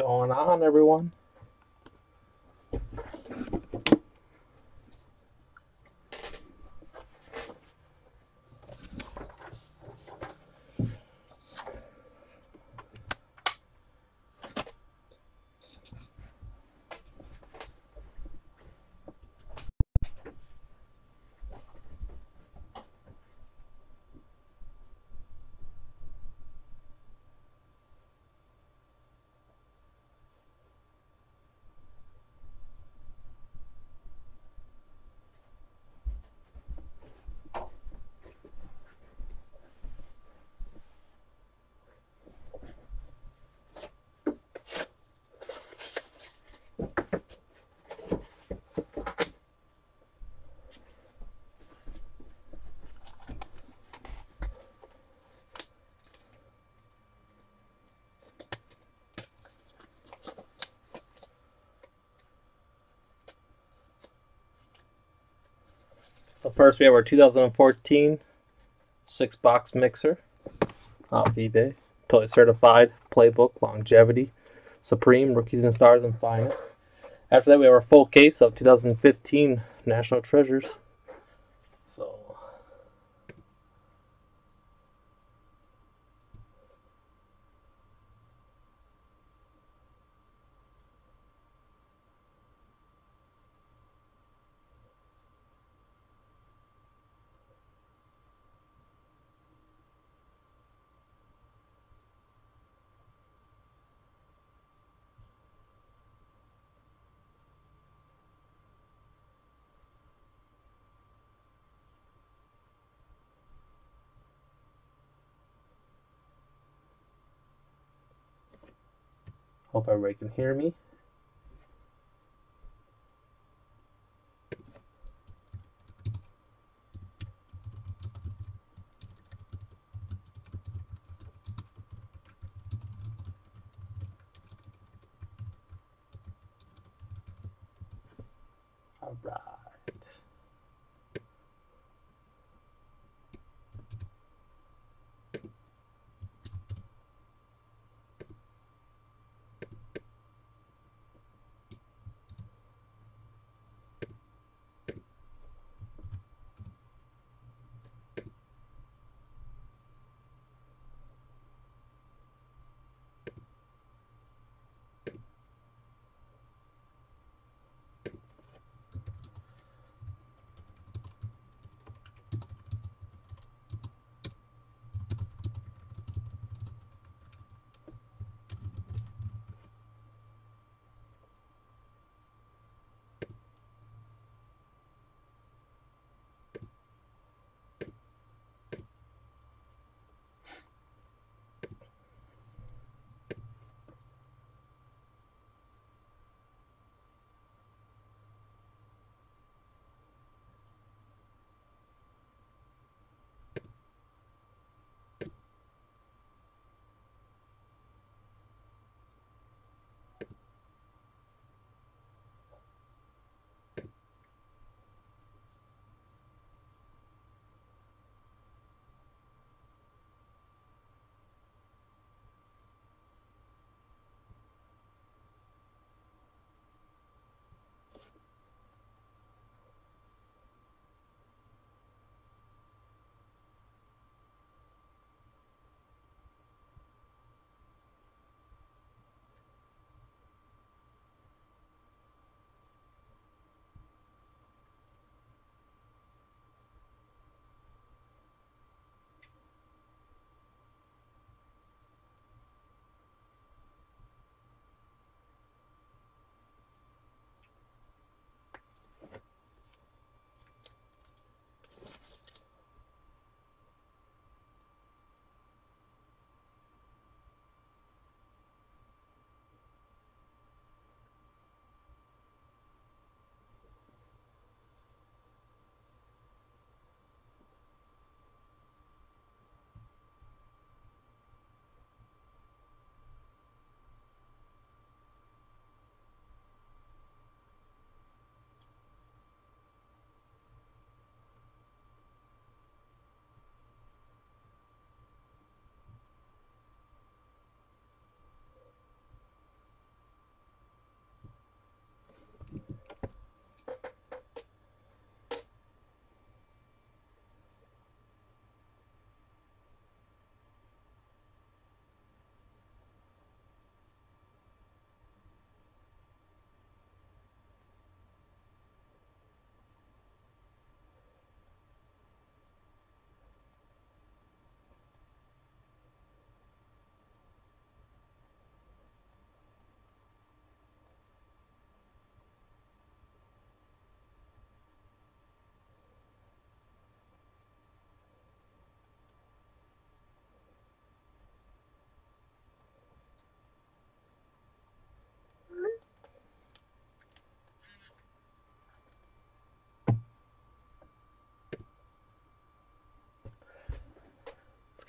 going on, everyone? So first we have our 2014 six box mixer off eBay. Totally certified playbook, longevity, supreme, rookies and stars and finest. After that we have our full case of 2015 National Treasures. So hope everybody can hear me.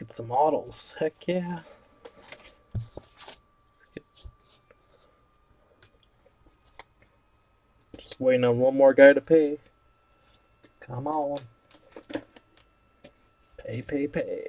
Get some models. Heck yeah. Get... Just waiting on one more guy to pay. Come on. Pay, pay, pay.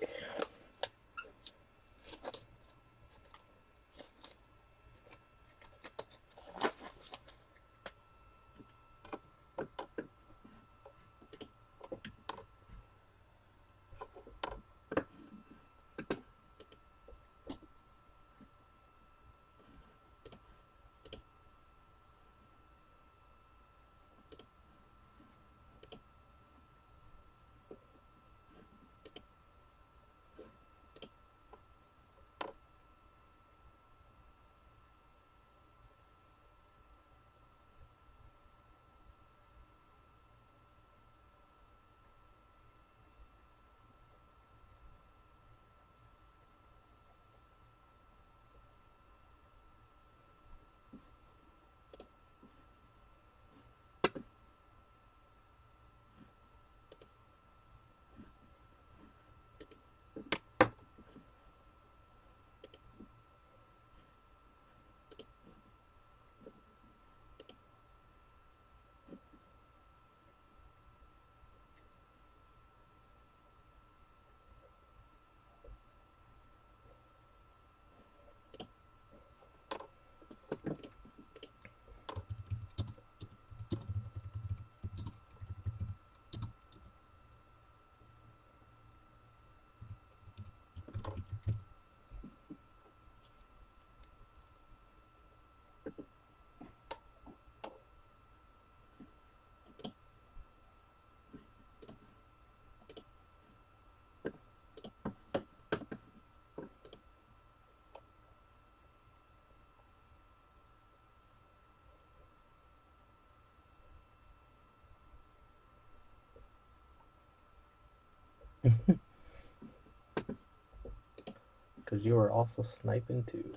Because you were also sniping too.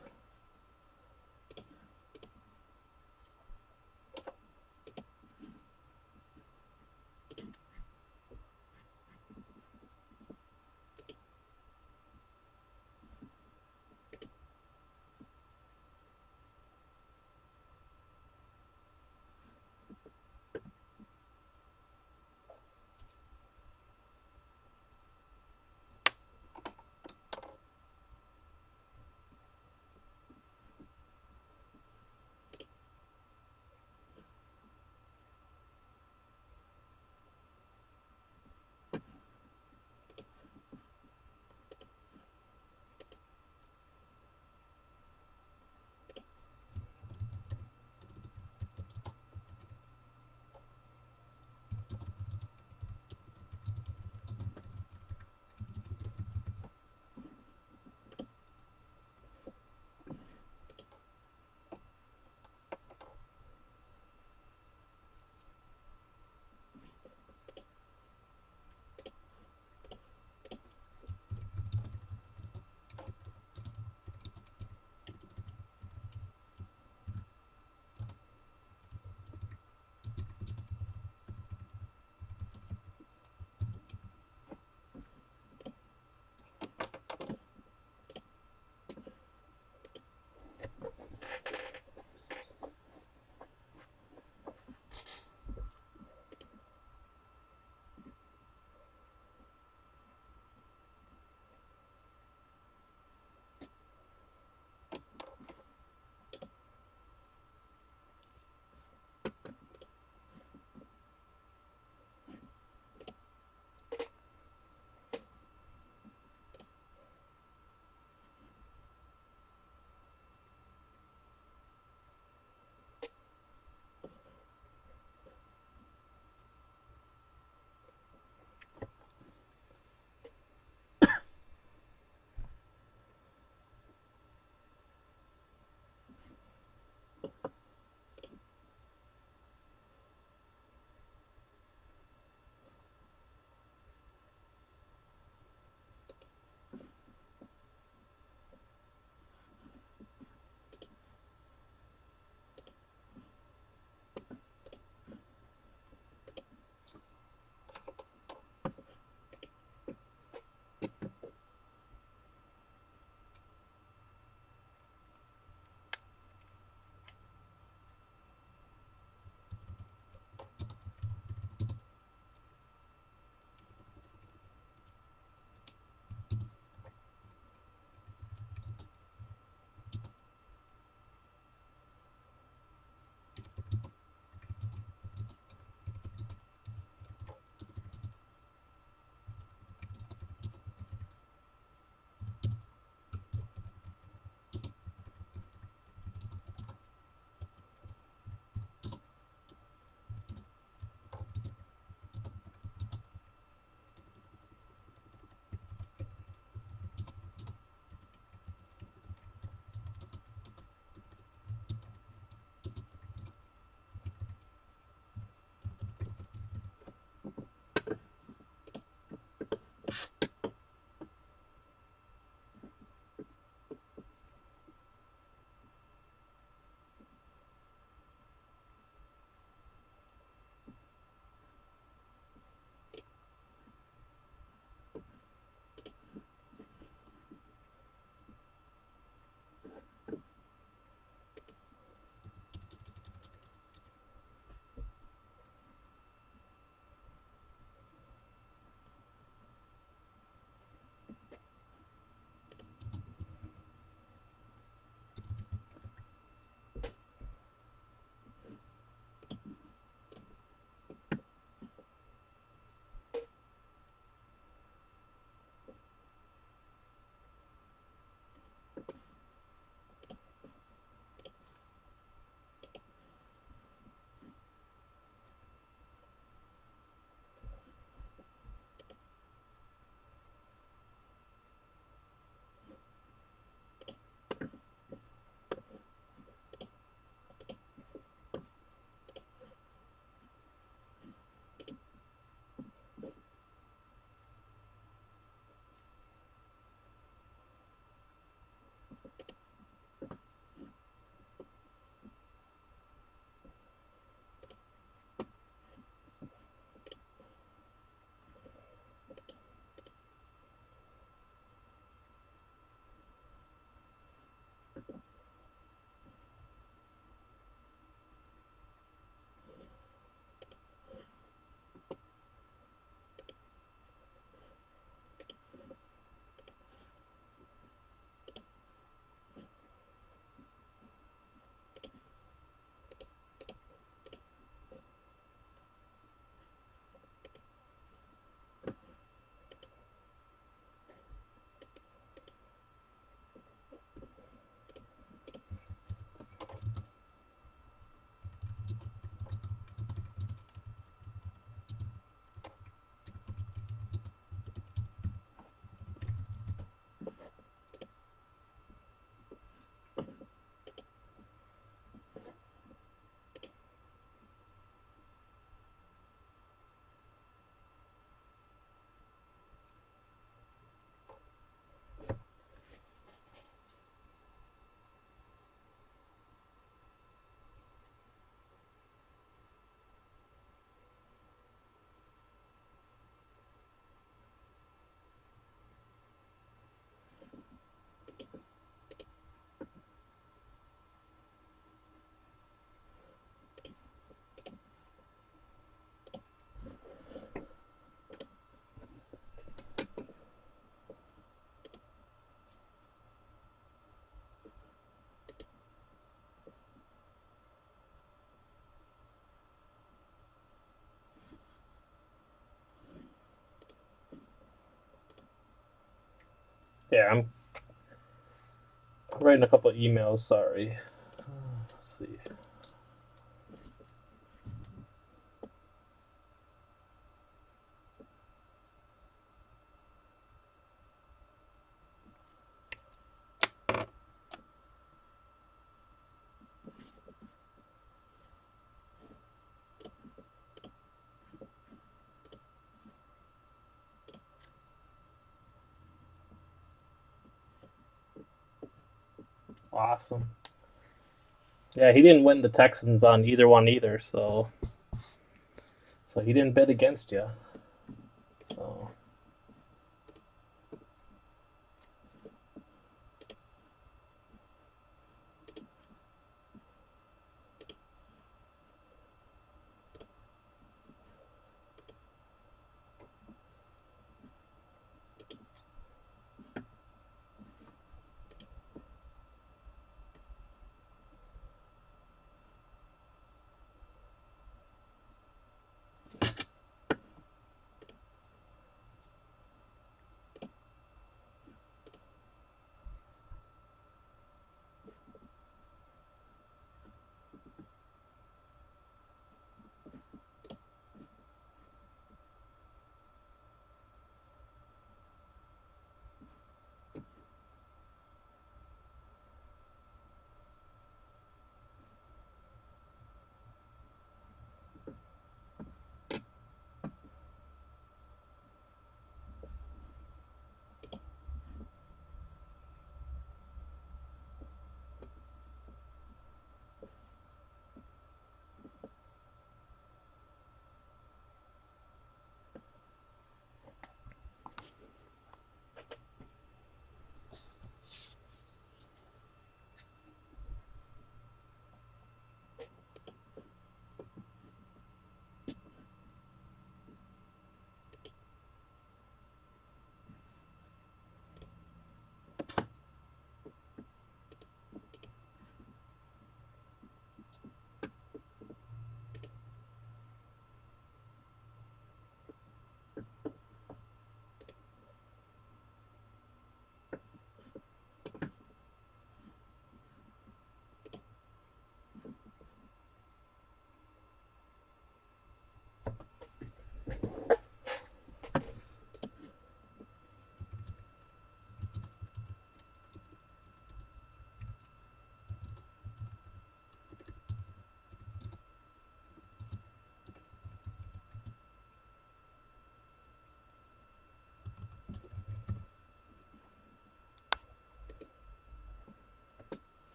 Yeah, I'm writing a couple emails. Sorry. Uh, let's see. Awesome. Yeah, he didn't win the Texans on either one either, so so he didn't bet against you.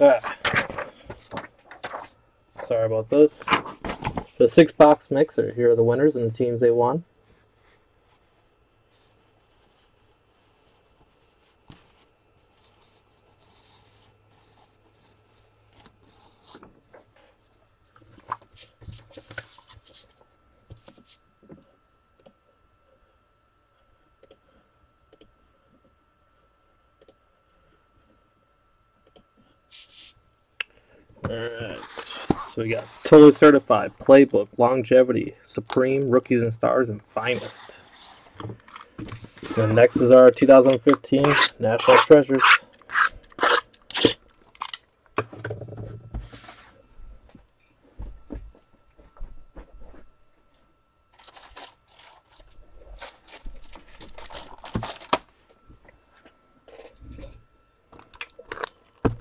Ah. Sorry about this. The six box mixer. Here are the winners and the teams they won. Alright. So we got Totally Certified, Playbook, Longevity, Supreme, Rookies and Stars, and Finest. And next is our 2015 National Treasures.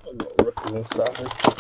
I'll go Rookies and Stars.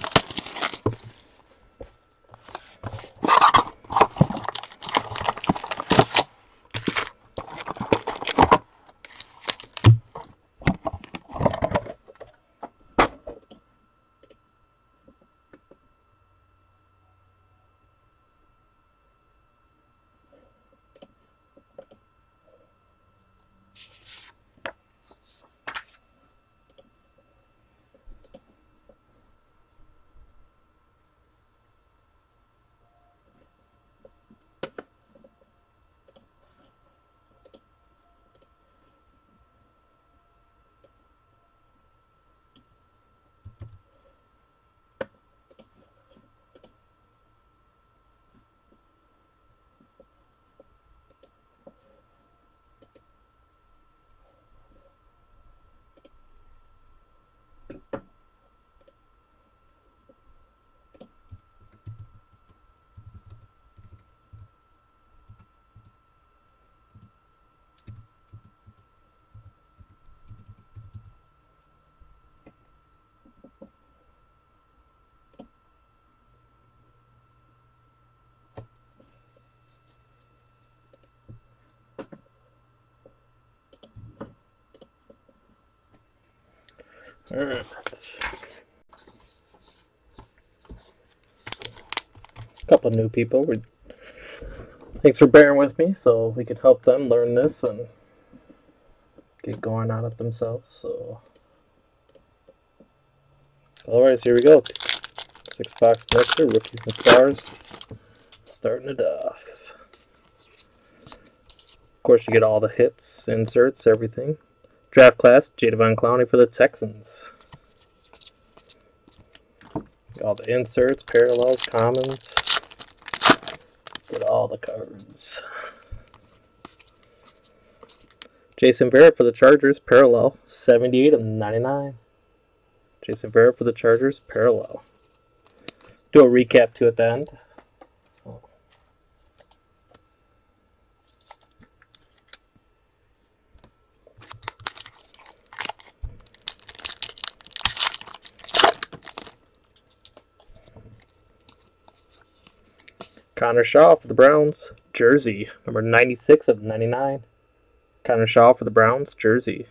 All right. A Couple new people. We thanks for bearing with me, so we could help them learn this and get going on it themselves. So, otherwise, here we go. Six box mixer, rookies and stars. Starting it off. Of course, you get all the hits, inserts, everything. Draft class, Jadeveon Clowney for the Texans. All the inserts, parallels, commons. Get all the cards. Jason Verrett for the Chargers, parallel, 78 of 99. Jason Verrett for the Chargers, parallel. Do a recap to at the end. Connor Shaw for the Browns, jersey, number 96 of 99. Connor Shaw for the Browns, jersey.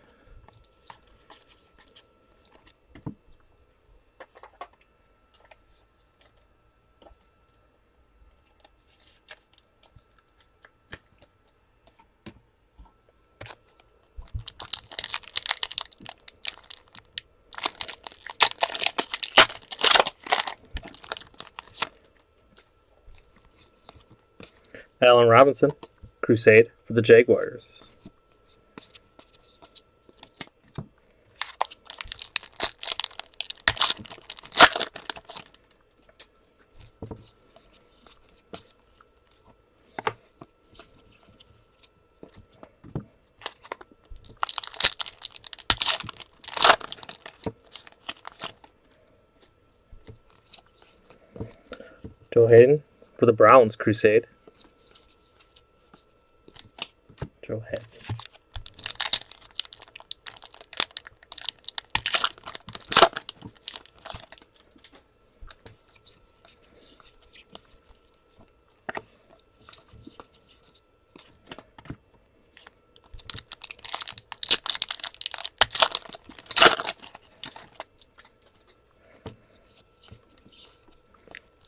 Allen Robinson, Crusade for the Jaguars. Joe Haden for the Browns, Crusade. Joe Haden.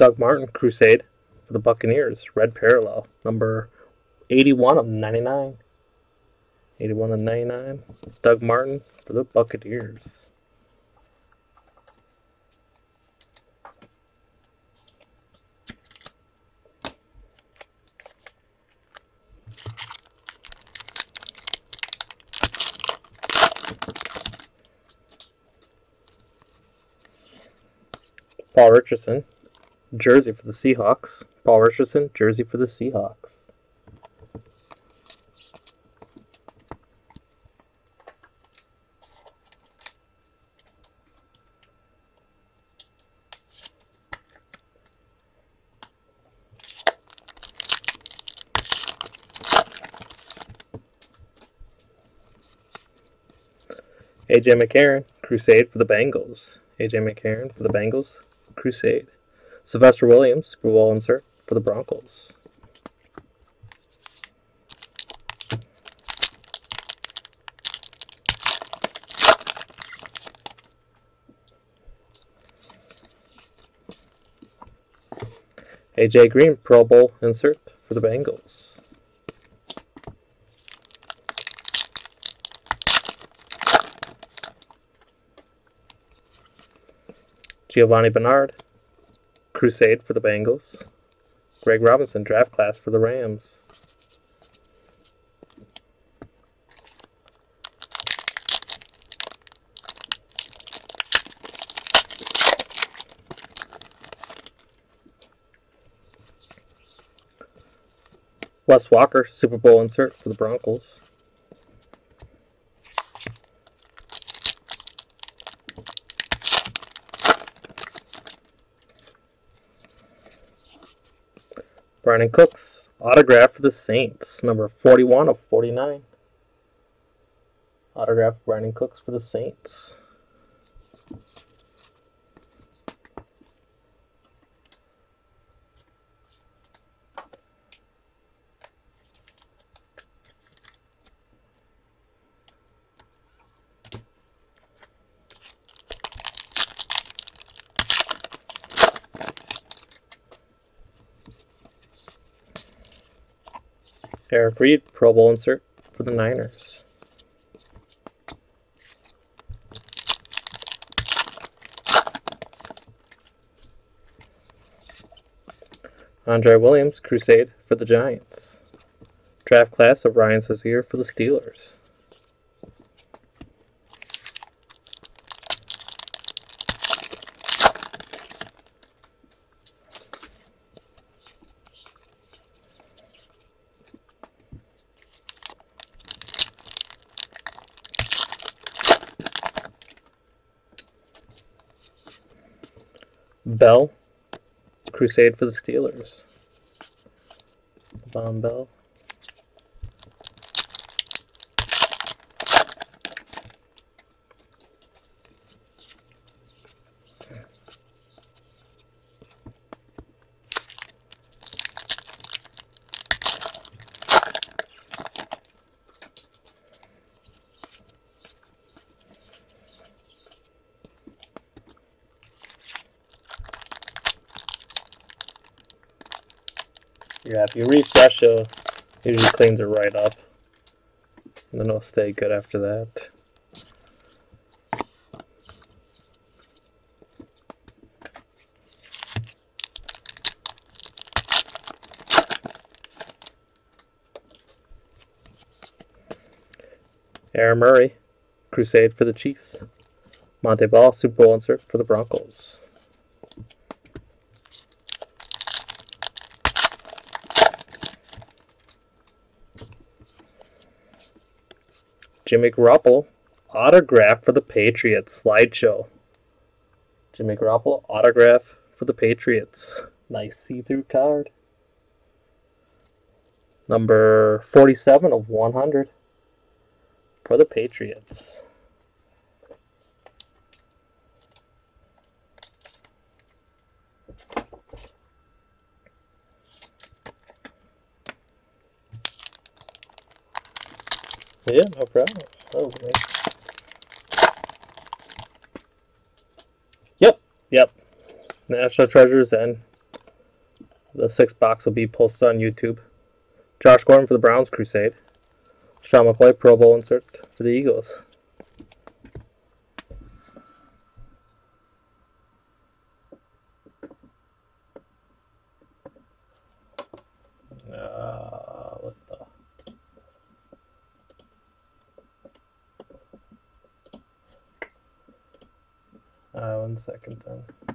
Doug Martin, Crusade for the Buccaneers, red parallel, number 81 of 99. 81 of 99. Doug Martin for the Buccaneers. Paul Richardson, jersey for the Seahawks. Paul Richardson, jersey for the Seahawks. AJ McCarron, Crusade for the Bengals. AJ McCarron for the Bengals, Crusade. Sylvester Williams, Bowl insert for the Broncos. AJ Green, Pro Bowl insert for the Bengals. Giovanni Bernard, Crusade for the Bengals. Greg Robinson, draft class for the Rams. Wes Welker, Super Bowl insert for the Broncos. Brandin Cooks, autograph for the Saints, number 41 of 49. Autograph Brandin Cooks for the Saints. Pro Bowl insert for the Niners. Andre Williams, Crusade for the Giants. Draft class of Ryan Shazier for the Steelers. Bell, Crusade for the Steelers. Von Bell. Yeah, usually cleans it right up. And then it'll stay good after that. Aaron Murray, Crusade for the Chiefs. Montee Ball, Super Bowl insert for the Broncos. Jimmy Garoppolo, autograph for the Patriots, slideshow. Jimmy Garoppolo, autograph for the Patriots. Nice see-through card. Number 47 of 100 for the Patriots. Yeah, no problem. Oh, Yep, yep. National Treasures and the six box will be posted on YouTube. Josh Gordon for the Browns Crusade. Sean McCoy Pro Bowl insert for the Eagles. Second then.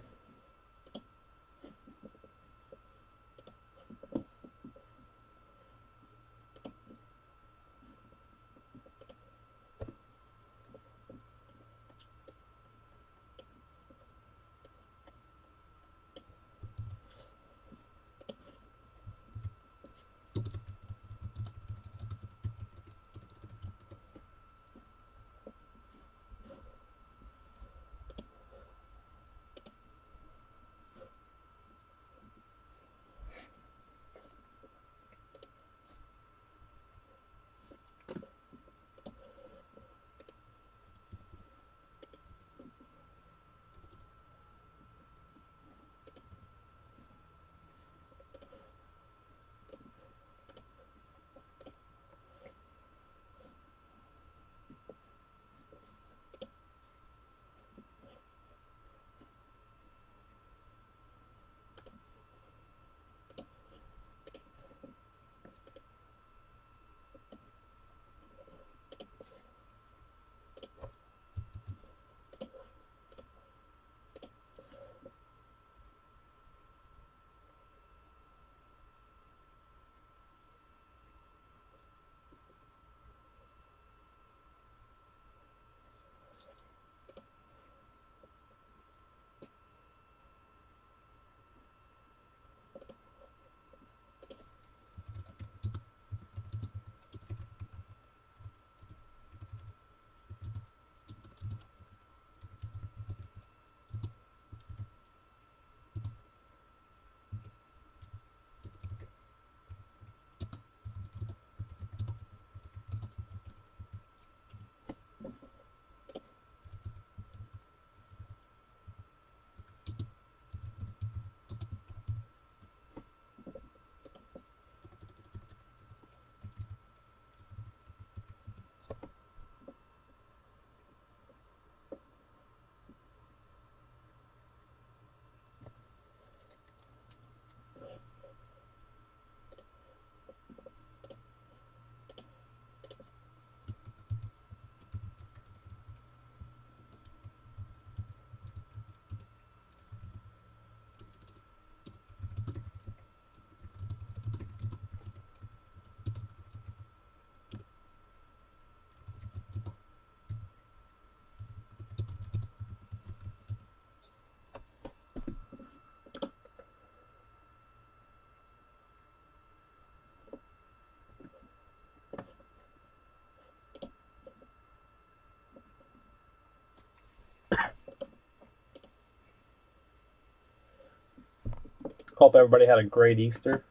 Hope everybody had a great Easter.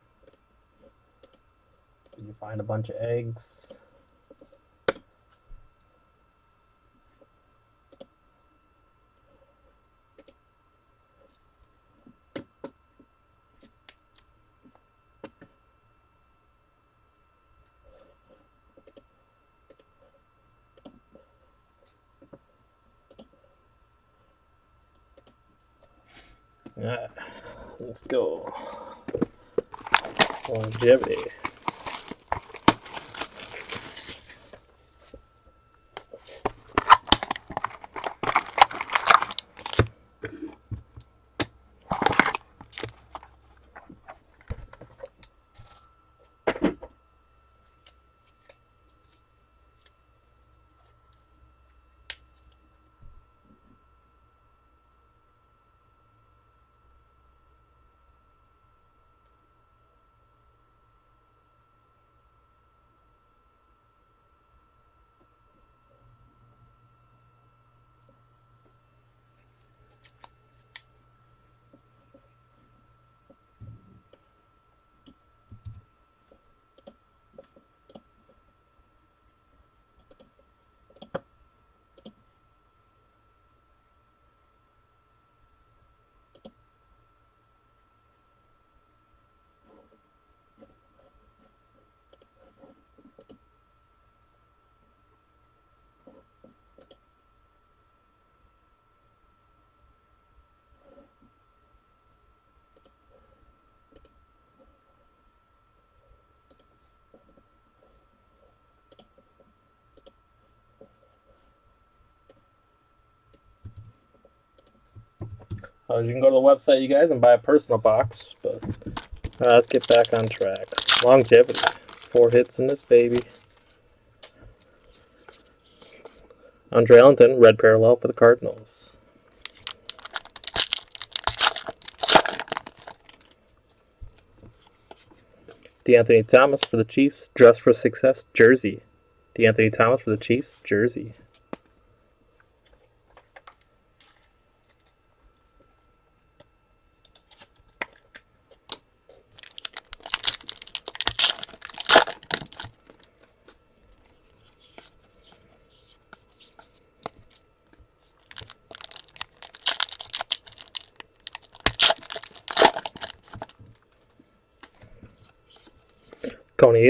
Did you find a bunch of eggs? Alright, let's go. Longevity. Uh, you can go to the website, you guys, and buy a personal box. But uh, let's get back on track. Longevity. Four hits in this baby. Andre Ellington, red parallel for the Cardinals. De'Anthony Thomas for the Chiefs, dress for success, jersey. De'Anthony Thomas for the Chiefs, jersey.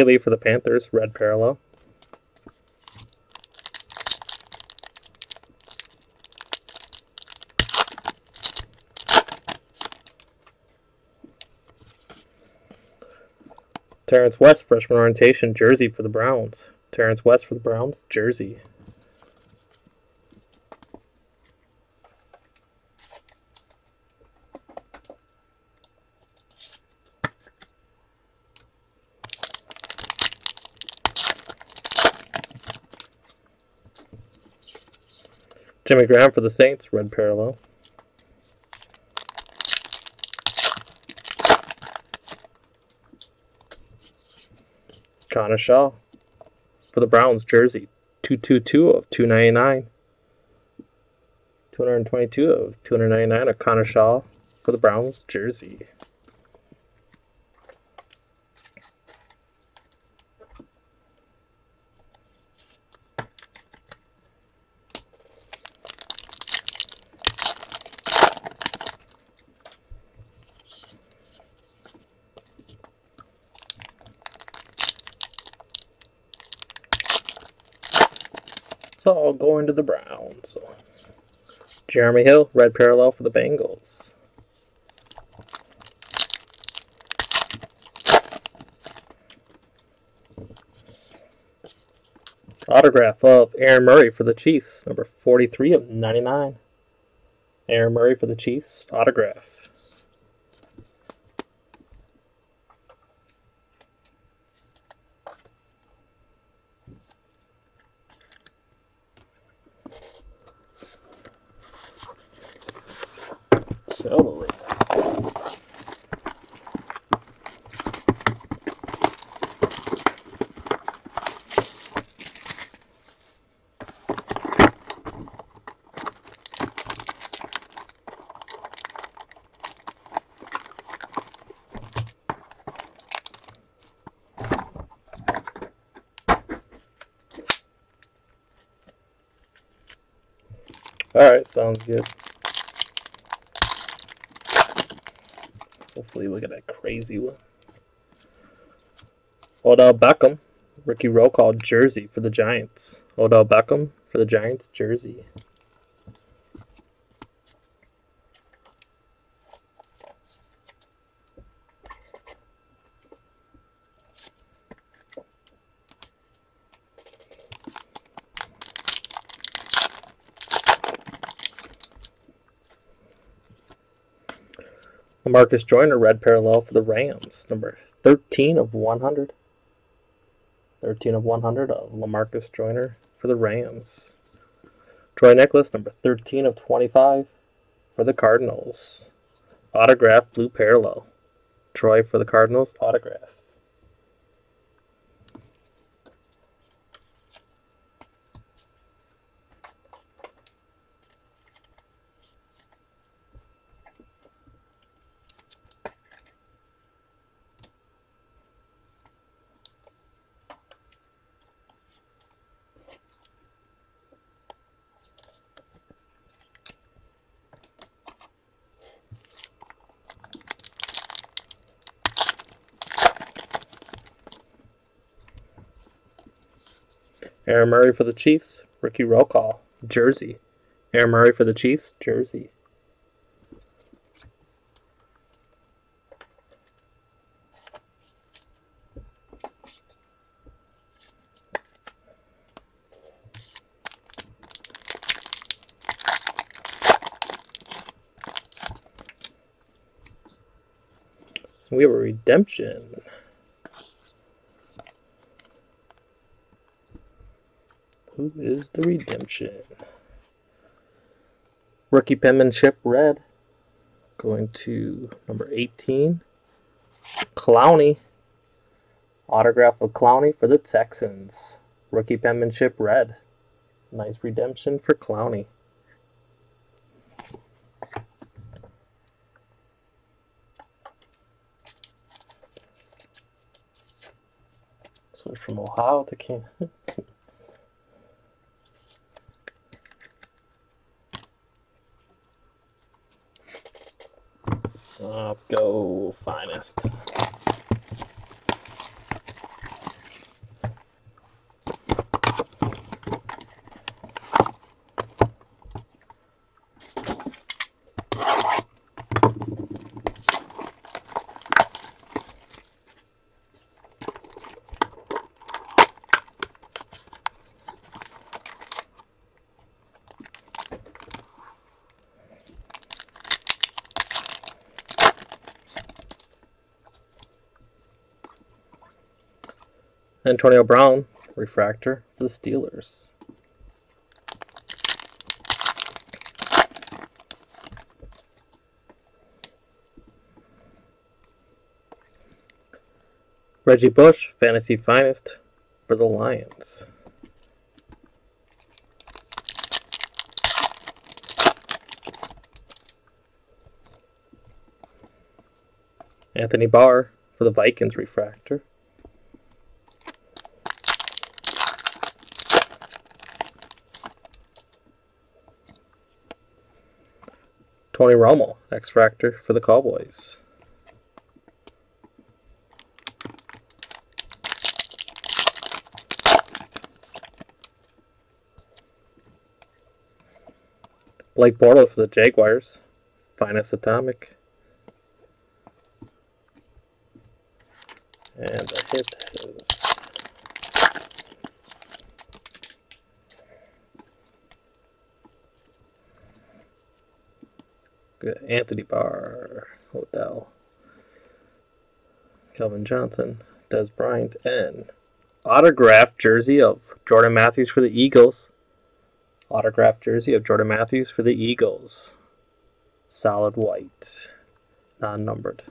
Haley for the Panthers, red parallel. Terrence West, freshman orientation, jersey for the Browns. Terrence West for the Browns, jersey. Jimmy Graham for the Saints, red parallel. Connor Shaw for the Browns, jersey. 222 of 299. 222 of 299 of Connor Shaw for the Browns, jersey. It's all going Jeremy Hill, red parallel for the Bengals. Autograph of Aaron Murray for the Chiefs, number 43 of 99. Aaron Murray for the Chiefs, autograph. Alright, sounds good. Hopefully we'll get a crazy one. Odell Beckham, rookie roll call jersey for the Giants. Odell Beckham for the Giants jersey. Marcus Joyner, red parallel for the Rams, number 13 of 100. 13 of 100 of Lamarcus Joyner for the Rams. Troy Niklas, number 13 of 25 for the Cardinals. Autograph, blue parallel. Troy for the Cardinals, autograph. Aaron Murray for the Chiefs, rookie roll call, jersey. Aaron Murray for the Chiefs, jersey. We have a redemption. Who is the redemption? Rookie penmanship red. Going to number 18. Clowney. Autograph of Clowney for the Texans. Rookie penmanship red. Nice redemption for Clowney. Switch from Ohio to Kansas. Let's go finest. Antonio Brown, refractor for the Steelers. Reggie Bush, fantasy finest for the Lions. Anthony Barr for the Vikings refractor. Tony Romo, X Factor for the Cowboys. Blake Bortles for the Jaguars. Finest Atomic. And the hit is Anthony Barr, Odell, Calvin Johnson, Dez Bryant, and autographed jersey of Jordan Matthews for the Eagles. Autographed jersey of Jordan Matthews for the Eagles. Solid white, non numbered.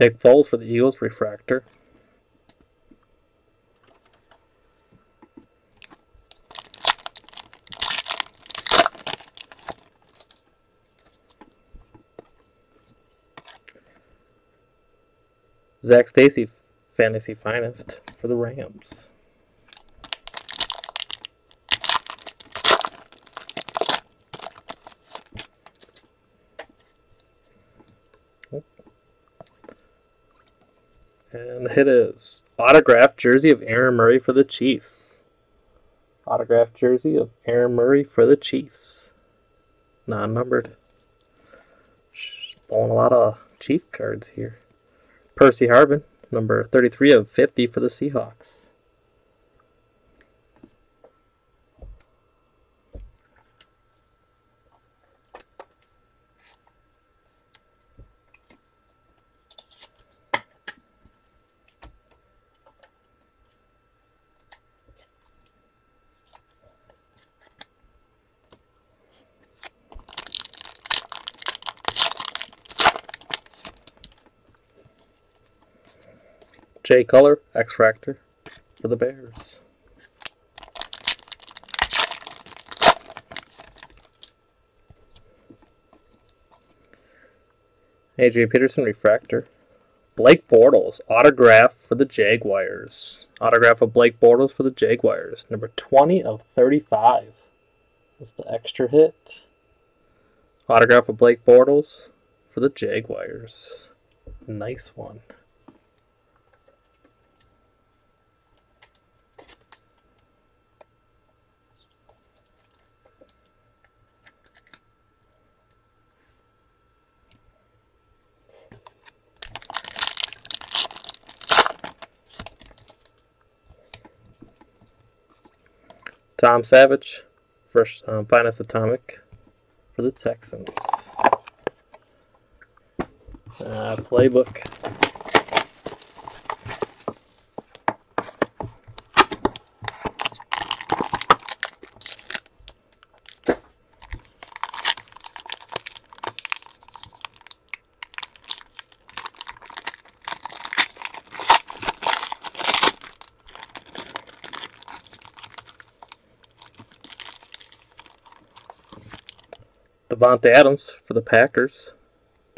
Nick Foles for the Eagles, refractor. Zac Stacy, fantasy finest for the Rams. And the hit is autographed jersey of Aaron Murray for the Chiefs. Autographed jersey of Aaron Murray for the Chiefs. Non numbered. Pulling a lot of Chief cards here. Percy Harvin, number 33 of 50 for the Seahawks. Jay Cutler, X Factor for the Bears. AJ Peterson, Refractor. Blake Bortles, autograph for the Jaguars. Autograph of Blake Bortles for the Jaguars. Number 20 of 35. That's the extra hit. Autograph of Blake Bortles for the Jaguars. Nice one. Tom Savage, first um, finest atomic for the Texans. Uh, playbook. Davante Adams for the Packers.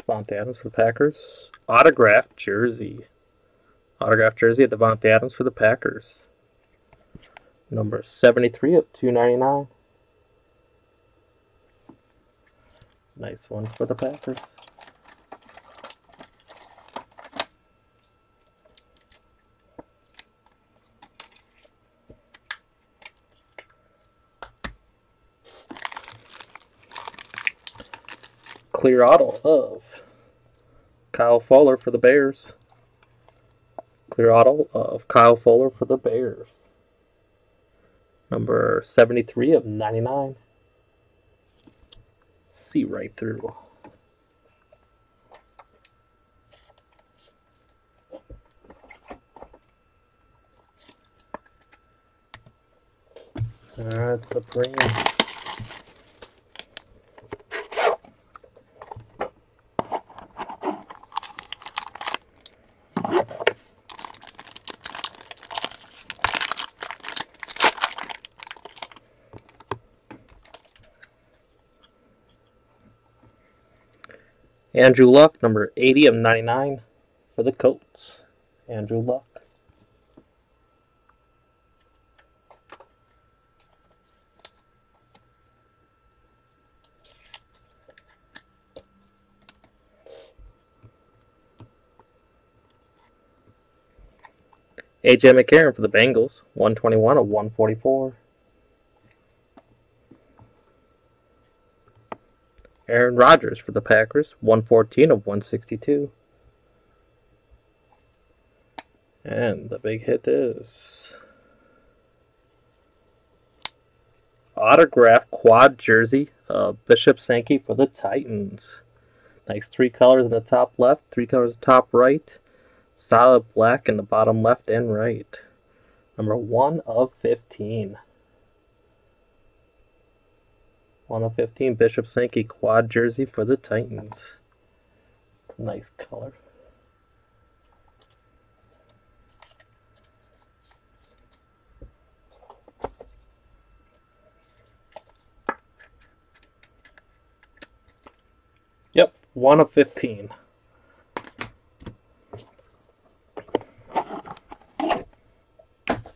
Davante Adams for the Packers. Autographed jersey. Autographed jersey of Davante Adams for the Packers. Number 73 of 299. Nice one for the Packers. Clear auto of Kyle Fuller for the Bears. Clear auto of Kyle Fuller for the Bears. Number 73 of 99. See right through. Alright, Supreme. Andrew Luck, number 80 of 99 for the Colts. Andrew Luck. AJ McCarron for the Bengals, 121 of 144. Aaron Rodgers for the Packers, 114 of 162. And the big hit is autograph quad jersey of Bishop Sankey for the Titans. Nice three colors in the top left, three colors top right, solid black in the bottom left and right. Number 1 of 15. 115 Bishop Sankey quad jersey for the Titans. Nice color. Yep, 1 of 15.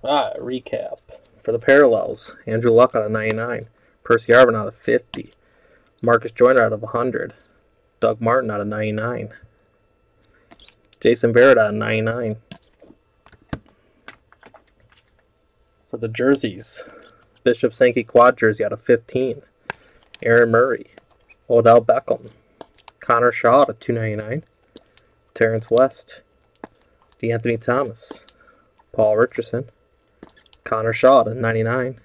Ah, recap. For the parallels, Andrew Luck on a 99. Percy Harvin out of 50. Marcus Joyner out of 100. Doug Martin out of 99. Jason Barrett out of 99. For the jerseys, Bishop Sankey quad jersey out of 15. Aaron Murray. Odell Beckham. Connor Shaw out of 299. Terrence West. De'Anthony Thomas. Paul Richardson. Connor Shaw at 99.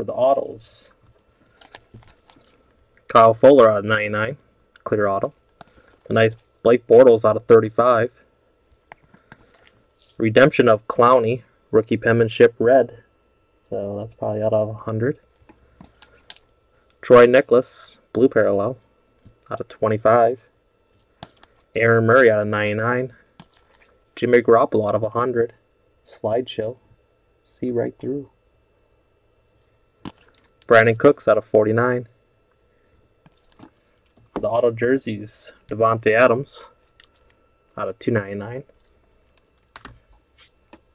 For the autos. Kyle Fuller out of 99. Clear auto. A nice Blake Bortles out of 35. Redemption of Clowney. Rookie penmanship red. So that's probably out of 100. Troy Niklas. Blue parallel. Out of 25. Aaron Murray out of 99. Jimmy Garoppolo out of 100. Slideshow. See right through. Brandin Cooks out of 49. The auto jerseys, Davante Adams out of 299.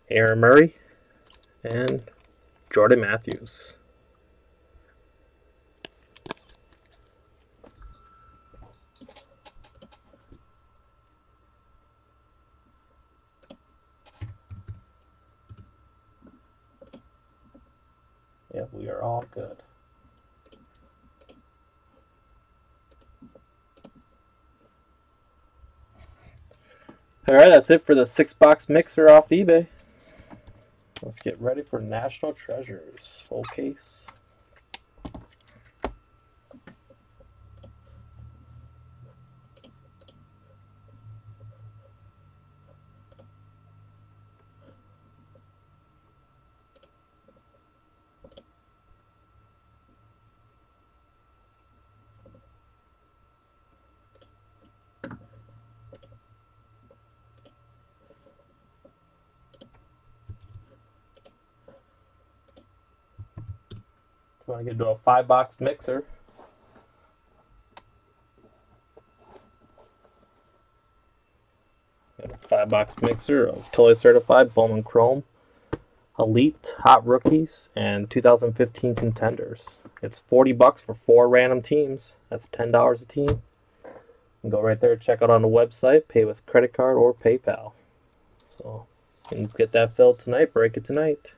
Aaron Murray and Jordan Matthews. Yeah, we are all good. Alright, that's it for the six box mixer off eBay. Let's get ready for National Treasures. Full case. Get into a five box mixer. Five box mixer of totally certified Bowman Chrome, Elite, Hot Rookies, and 2015 contenders. It's 40 bucks for four random teams. That's $10 a team. go right there, check out on the website, pay with credit card or PayPal. So you can get that filled tonight, break it tonight.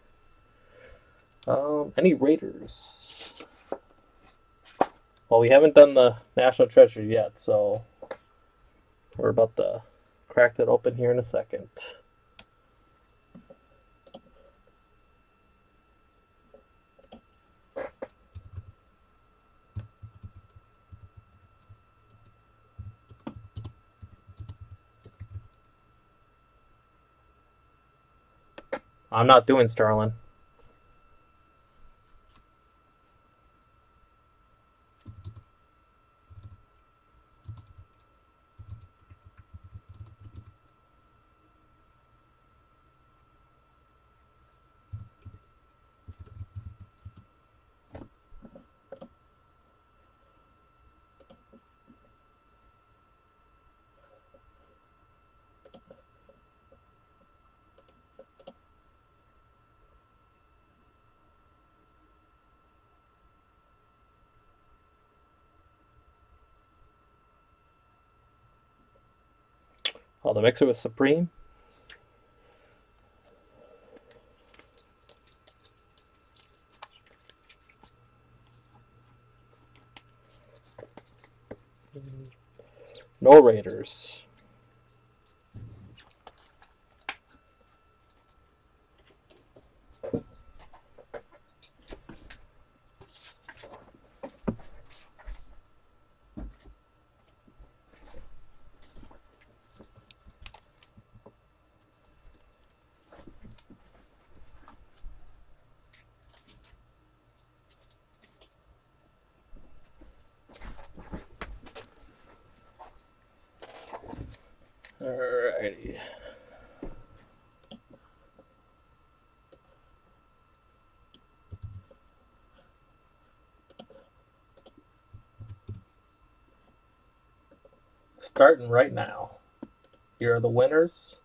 Um, any Raiders? Well, we haven't done the National Treasure yet, so we're about to crack that open here in a second. I'm not doing Sterling. The mixer with Supreme. No Raiders. Alrighty. Starting right now. Here are the winners,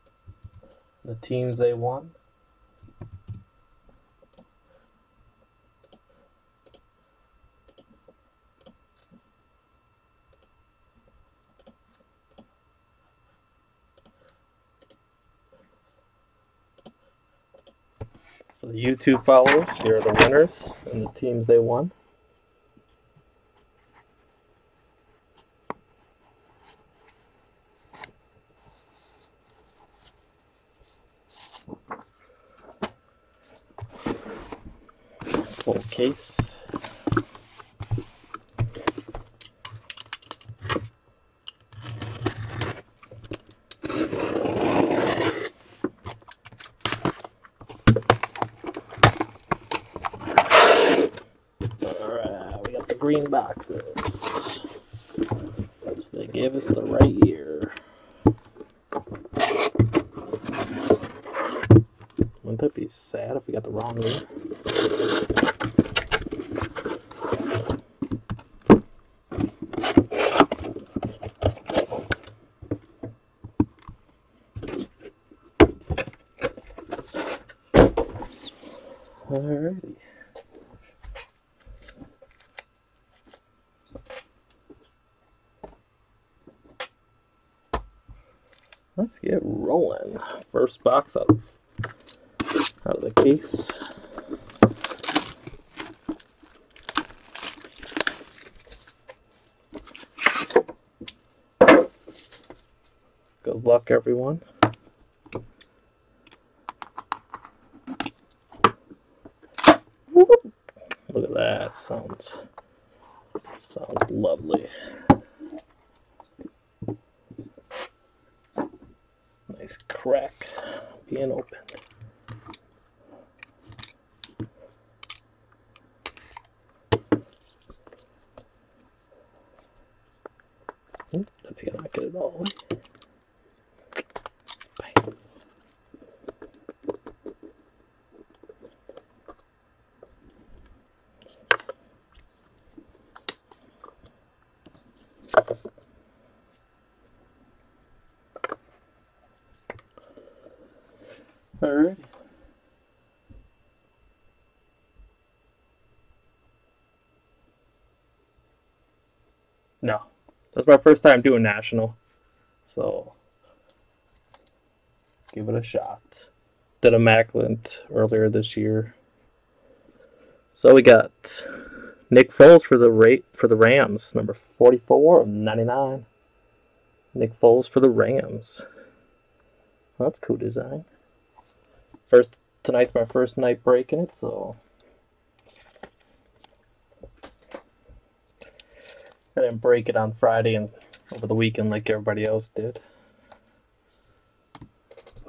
the teams they won. For the YouTube followers, here are the winners and the teams they won. Full case. Alright, we got the green boxes. So they gave us the right year. Wouldn't that be sad if we got the wrong year? Alrighty. Let's get rolling. First box out of out of the case. Good luck, everyone. Look at that. Sounds sounds lovely. Nice crack being opened. Oop, I think I not get it all the way. Bang. Alright. No. That's my first time doing national. So give it a shot. Did a Macklin earlier this year. So we got Nick Foles for the rate for the Rams, number 44 of 99. Nick Foles for the Rams. Well, that's cool design. First tonight's my first night breaking it, so I didn't break it on Friday and over the weekend like everybody else did.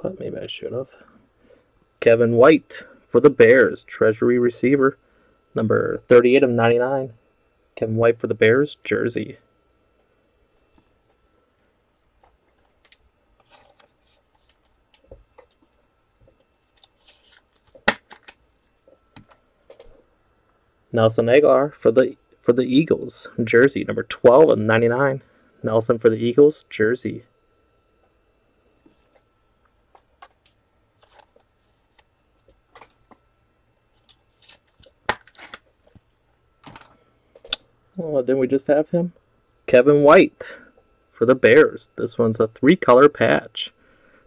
But maybe I should have. Kevin White for the Bears, Treasury receiver, number 38 of 99. Kevin White for the Bears, jersey. Nelson Agholor for the for the Eagles, jersey number 12 of 99. Nelson for the Eagles, jersey. Oh, didn't we just have him? Kevin White for the Bears. This one's a three color patch.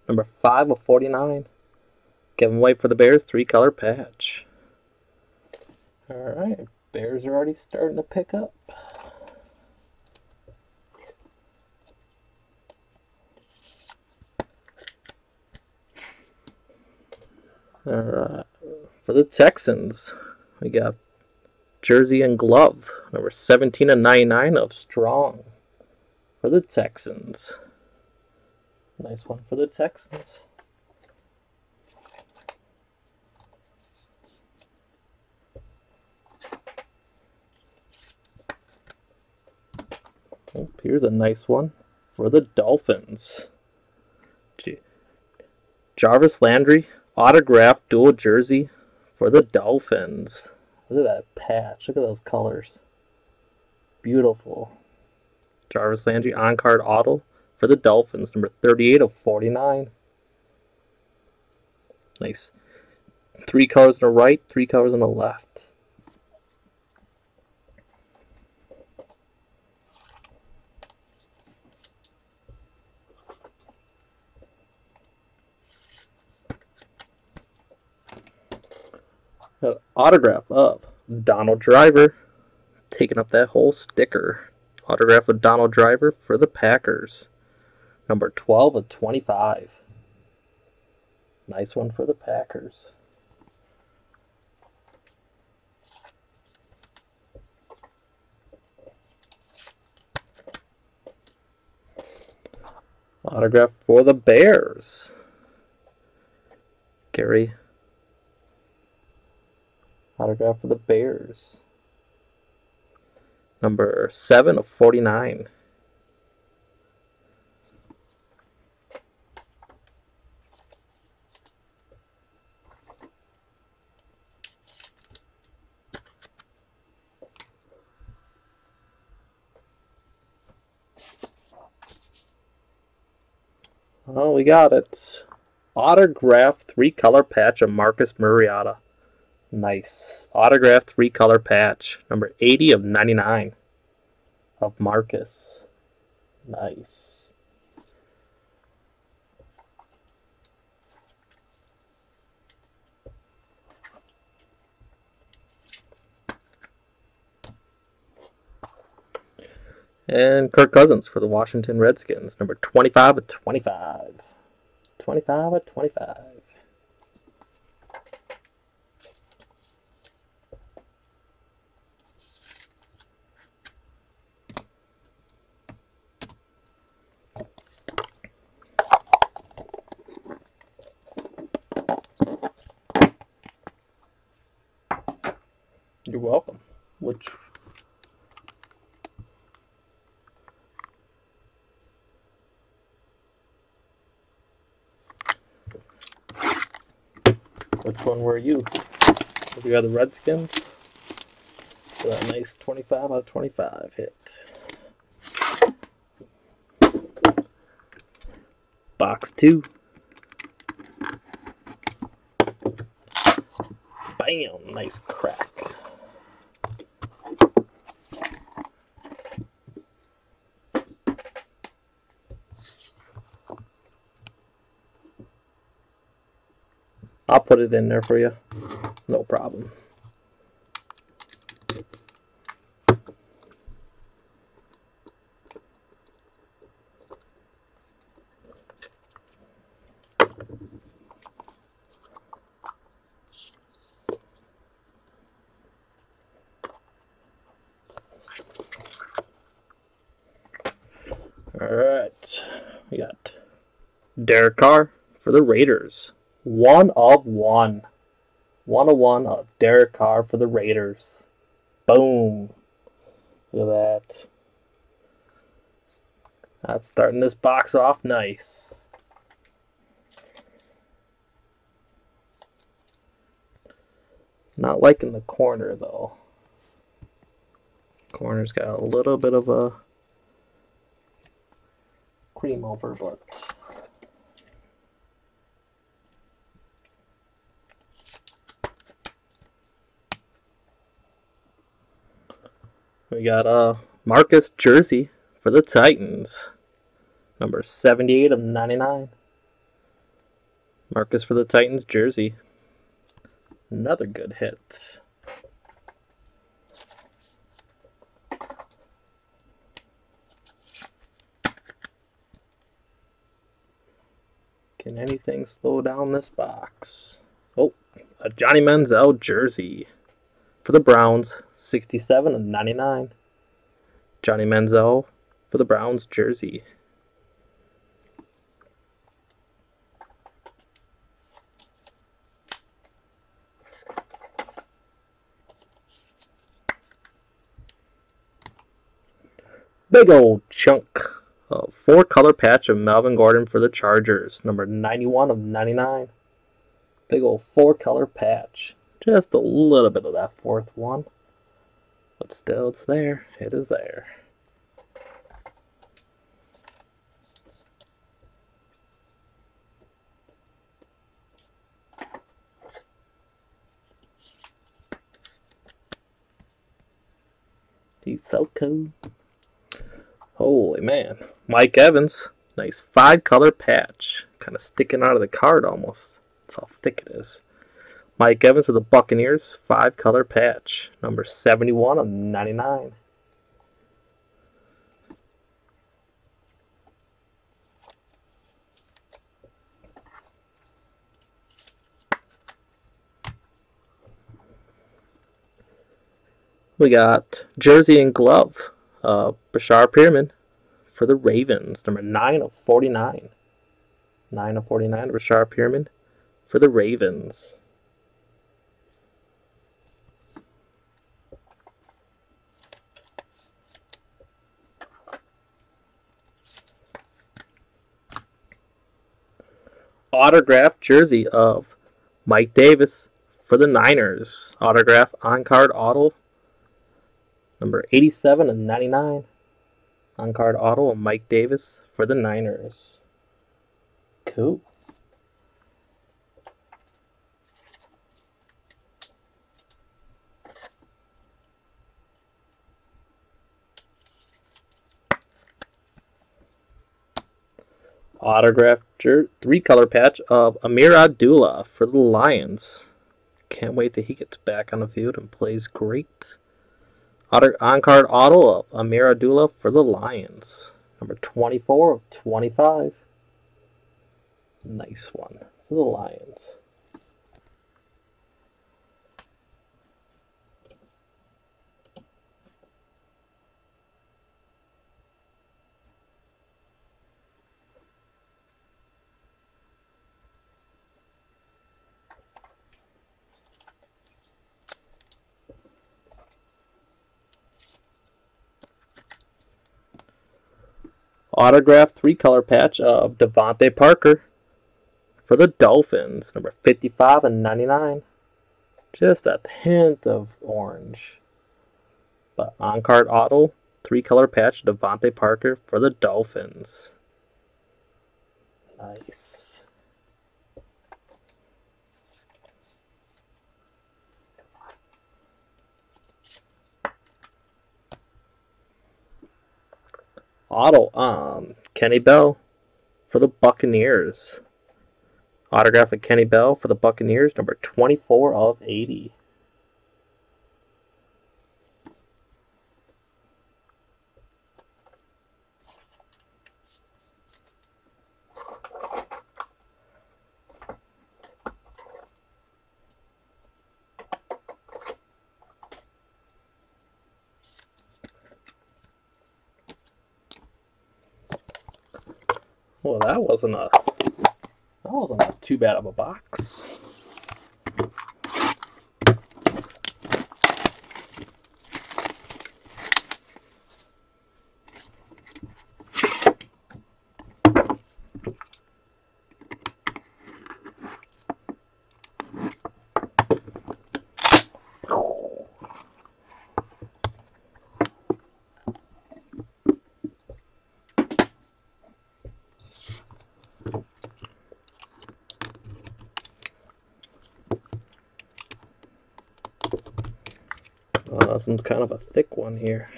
Number 5 of 49. Kevin White for the Bears, three color patch. Alright, Bears are already starting to pick up. For the Texans, we got jersey and glove, number 17 and 99 of Strong for the Texans. Nice one for the Texans. Oh, here's a nice one for the Dolphins. Jarvis Landry, autographed dual jersey for the Dolphins. Look at that patch. Look at those colors. Beautiful. Jarvis Landry on card auto for the Dolphins, number 38 of 49. Nice. Three colors on the right, three colors on the left. Autograph of Donald Driver, taking up that whole sticker. Autograph of Donald Driver for the Packers. Number 12 of 25. Nice one for the Packers. Autograph for the Bears. Gary. Autograph for the Bears. Number 7 of 49. Oh, we got it. Autograph three color patch of Marcus Mariota. Nice. Autograph three color patch. Number 80 of 99 of Marcus. Nice. And Kirk Cousins for the Washington Redskins, number 25 of 25. 25 of 25. You're welcome. Which Which one were you? You got the Redskins. So that nice 25 out of 25 hit. Box two. Bam! Nice crack. I'll put it in there for you. No problem. All right, we got Derek Carr for the Raiders. One of one. One of one of Derek Carr for the Raiders. Boom. Look at that. That's starting this box off nice. Not liking the corner though. Corner's got a little bit of a cream over, but we got uh Marcus jersey for the Titans. Number 78 of 99. Marcus for the Titans jersey. Another good hit. Can anything slow down this box? Oh, a Johnny Manziel jersey for the Browns, 67 of 99. Johnny Manziel for the Browns jersey. Big old chunk uh, of four color patch of Melvin Gordon for the Chargers, number 91 of 99. Big old four color patch. Just a little bit of that fourth one. But still, it's there. It is there. He's so cool. Holy man. Mike Evans. Nice five color patch. Kind of sticking out of the card almost. That's how thick it is. Mike Evans for the Buccaneers. Five color patch. Number 71 of 99. We got jersey and glove. Uh, Breshad Perriman for the Ravens. Number 9 of 49. 9 of 49, Breshad Perriman for the Ravens. Autograph jersey of Mike Davis for the Niners. Autograph on card auto number 87 and 99 on card auto of Mike Davis for the Niners. Cool. Autographed three color patch of Ameer Abdullah for the Lions. Can't wait till he gets back on the field and plays great. On card auto of Ameer Abdullah for the Lions. Number 24 of 25. Nice one for the Lions. Autographed three color patch of DeVante Parker for the Dolphins, number 55 and 99. Just a hint of orange. But on card auto, three color patch DeVante Parker for the Dolphins. Nice. Auto um Kenny Bell for the Buccaneers. Autograph of Kenny Bell for the Buccaneers, number 24 of 80. Well, that wasn't a that wasn't a too bad of a box. One's kind of a thick one here.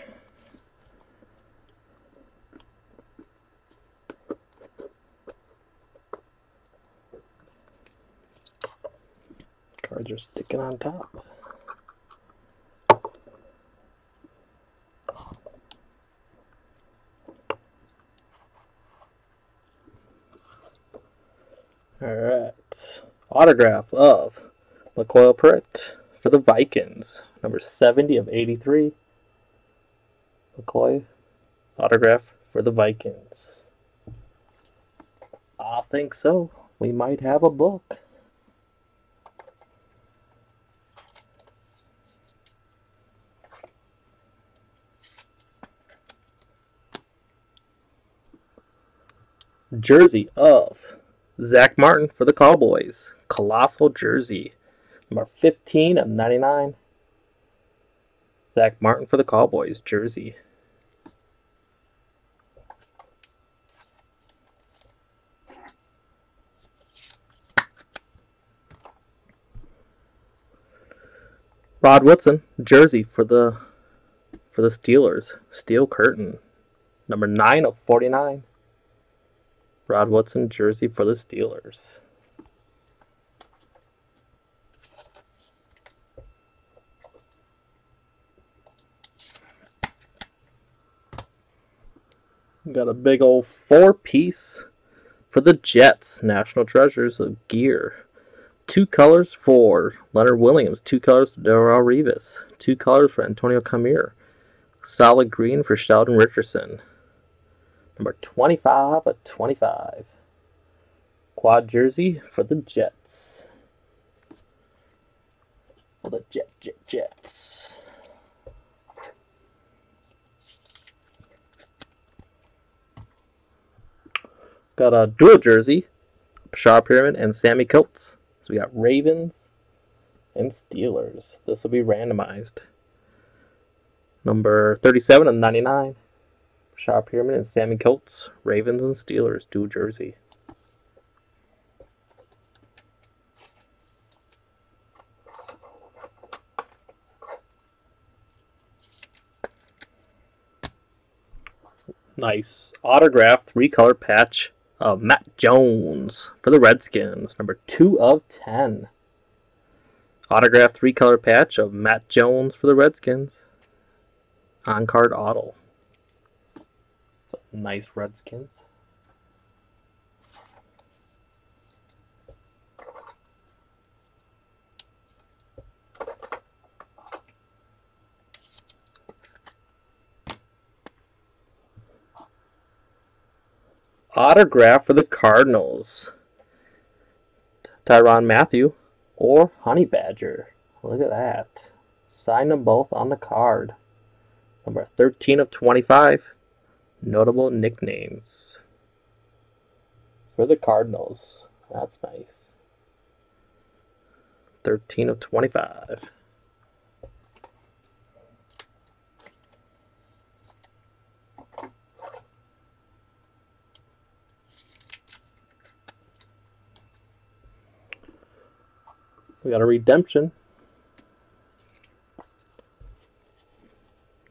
Cards are sticking on top. Alright. Autograph of LaCoil Pritt for the Vikings. Number 70 of 83. McCoy autograph for the Vikings. I think so. We might have a book. Jersey of Zack Martin for the Cowboys. Colossal jersey. Number 15 of 99. Zack Martin for the Cowboys, jersey. Rod Woodson, jersey for the for the Steelers. Steel curtain. Number 9 of 49. Rod Woodson jersey for the Steelers. Got a big old four piece for the Jets. National Treasures of gear. Two colors for Leonard Williams. Two colors for Darrelle Revis. Two colors for Antonio Camir. Solid green for Sheldon Richardson. Number 25 of 25. Quad jersey for the Jets. For the Jet, Jet, Jets. Got a dual jersey, Breshad Perriman and Sammy Coates. So we got Ravens and Steelers. This will be randomized. Number 37 and 99. Breshad Perriman and Sammy Coates. Ravens and Steelers, dual jersey. Nice autograph, three color patch of Matt Jones for the Redskins, number 2 of 10. Autograph three color patch of Matt Jones for the Redskins. On card auto. Nice Redskins. Autograph for the Cardinals. Tyrann Mathieu or Honey Badger. Look at that. Sign them both on the card. Number 13 of 25. Notable nicknames for the Cardinals. That's nice. 13 of 25. We got a redemption.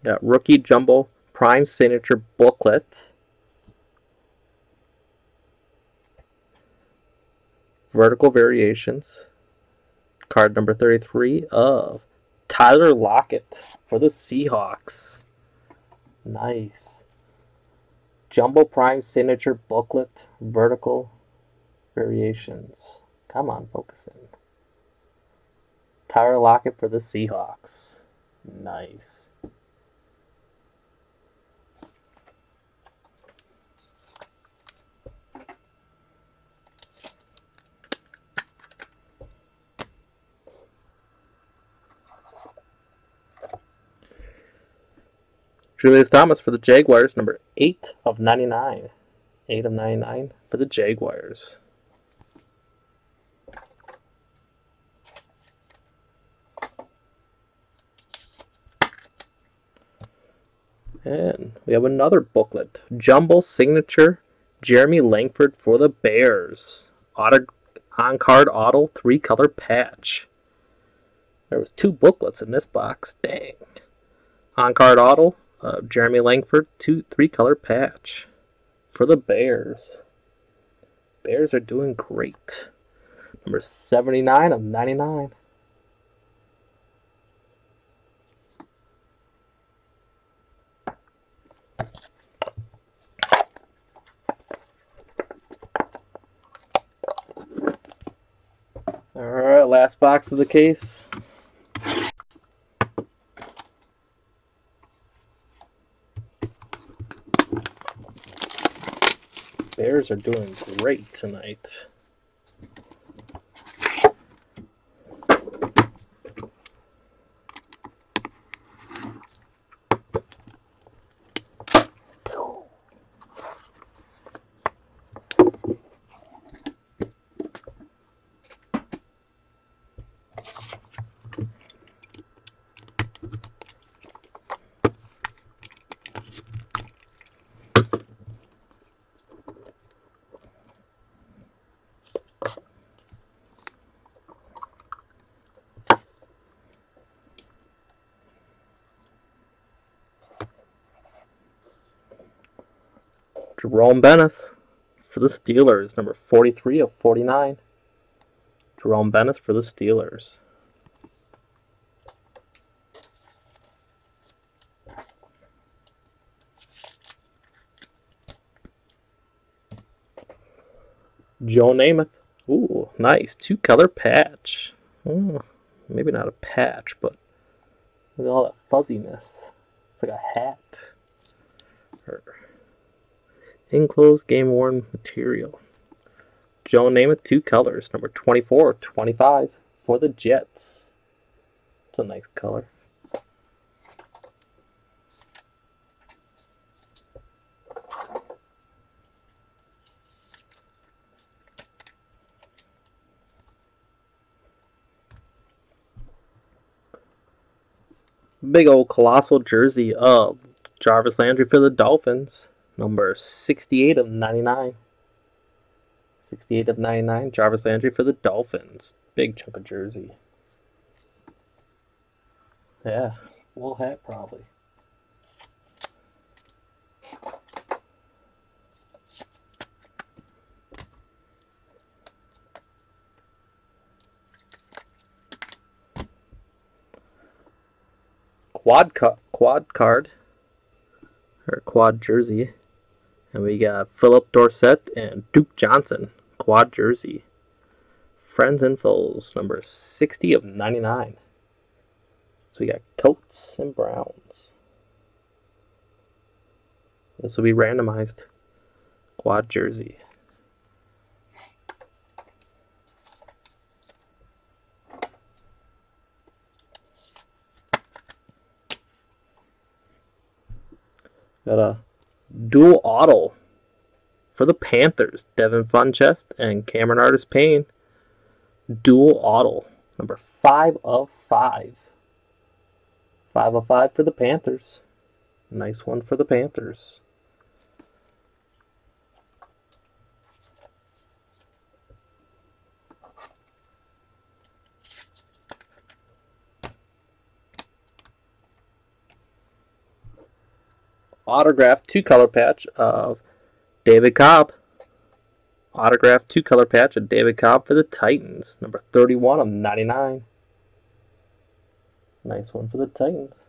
Got rookie jumbo prime signature booklet. Vertical variations. Card number 33 of Tyler Lockett for the Seahawks. Nice. Jumbo Prime signature booklet, vertical variations. Come on, focus in. Tyler Lockett for the Seahawks. Nice. Julius Thomas for the Jaguars, number 8 of 99. 8 of 99 for the Jaguars. And we have another booklet. Jumbo Signature Jeremy Langford for the Bears. Auto, on card auto three color patch. There was two booklets in this box. Dang. On card auto uh, Jeremy Langford two three color patch for the Bears. Bears are doing great. Number 79 of 99. Last box of the case. Bears are doing great tonight. Jerome Bettis for the Steelers, number 43 of 49. Jerome Bettis for the Steelers. Joe Namath. Ooh, nice. Two color patch. Oh, maybe not a patch, but look at all that fuzziness. It's like a hat. Or enclosed game worn material. Joe Namath, two colors, number 24 25 for the Jets. It's a nice color. Big old colossal jersey of Jarvis Landry for the Dolphins, number 68 of 99. 68 of 99, Jarvis Landry for the Dolphins. Big chunk of jersey. Yeah, wool hat probably. Quad quad card or quad jersey. And we got Phillip Dorsett and Duke Johnson, quad jersey. Friends and Foes, number 60 of 99. So we got Colts and Browns. This will be randomized. Quad jersey. Got a dual auto for the Panthers. Devin Funchess and Cameron Artis Payne. Dual auto. Number 5 of 5. 5 of 5 for the Panthers. Nice one for the Panthers. Autographed two color patch of David Cobb. Autographed two color patch of David Cobb for the Titans, number 31 of 99. Nice one for the Titans.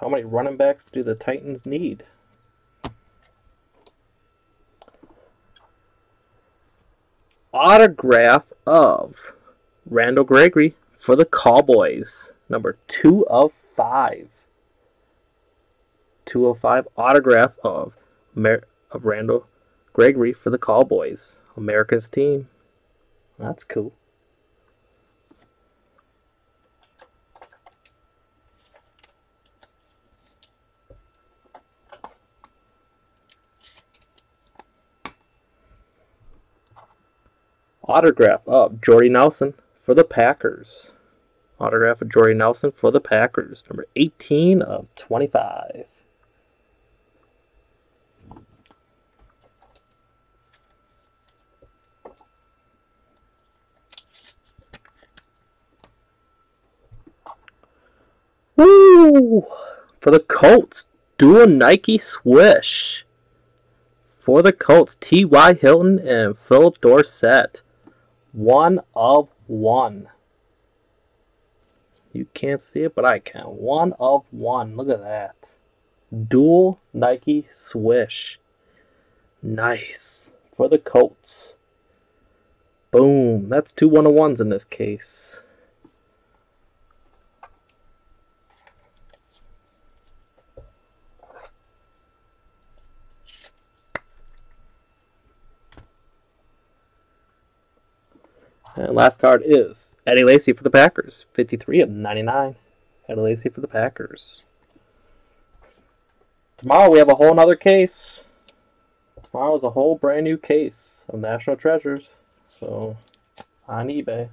How many running backs do the Titans need? Autograph of Randall Gregory for the Cowboys, number two of five. Two of five autograph of Mer- of Randall Gregory for the Cowboys, America's team. That's cool. Autograph of Jordy Nelson for the Packers. Autograph of Jordy Nelson for the Packers, number 18 of 25. Woo! For the Colts, dual Nike swish. For the Colts, T.Y. Hilton and Phillip Dorsett. One of one. You can't see it, but I can. One of one. Look at that. Dual Nike swish. Nice. For the Colts. Boom. That's two one of ones in this case. And last card is Eddie Lacy for the Packers. 53 of 99. Eddie Lacy for the Packers. Tomorrow we have a whole nother case. Tomorrow is a whole brand new case of National Treasures. So, on eBay.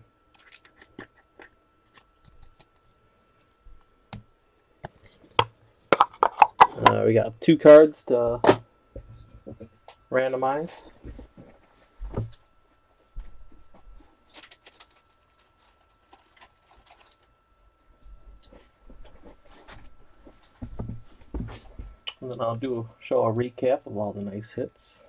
Uh, we got two cards to randomize. And then I'll do show a recap of all the nice hits.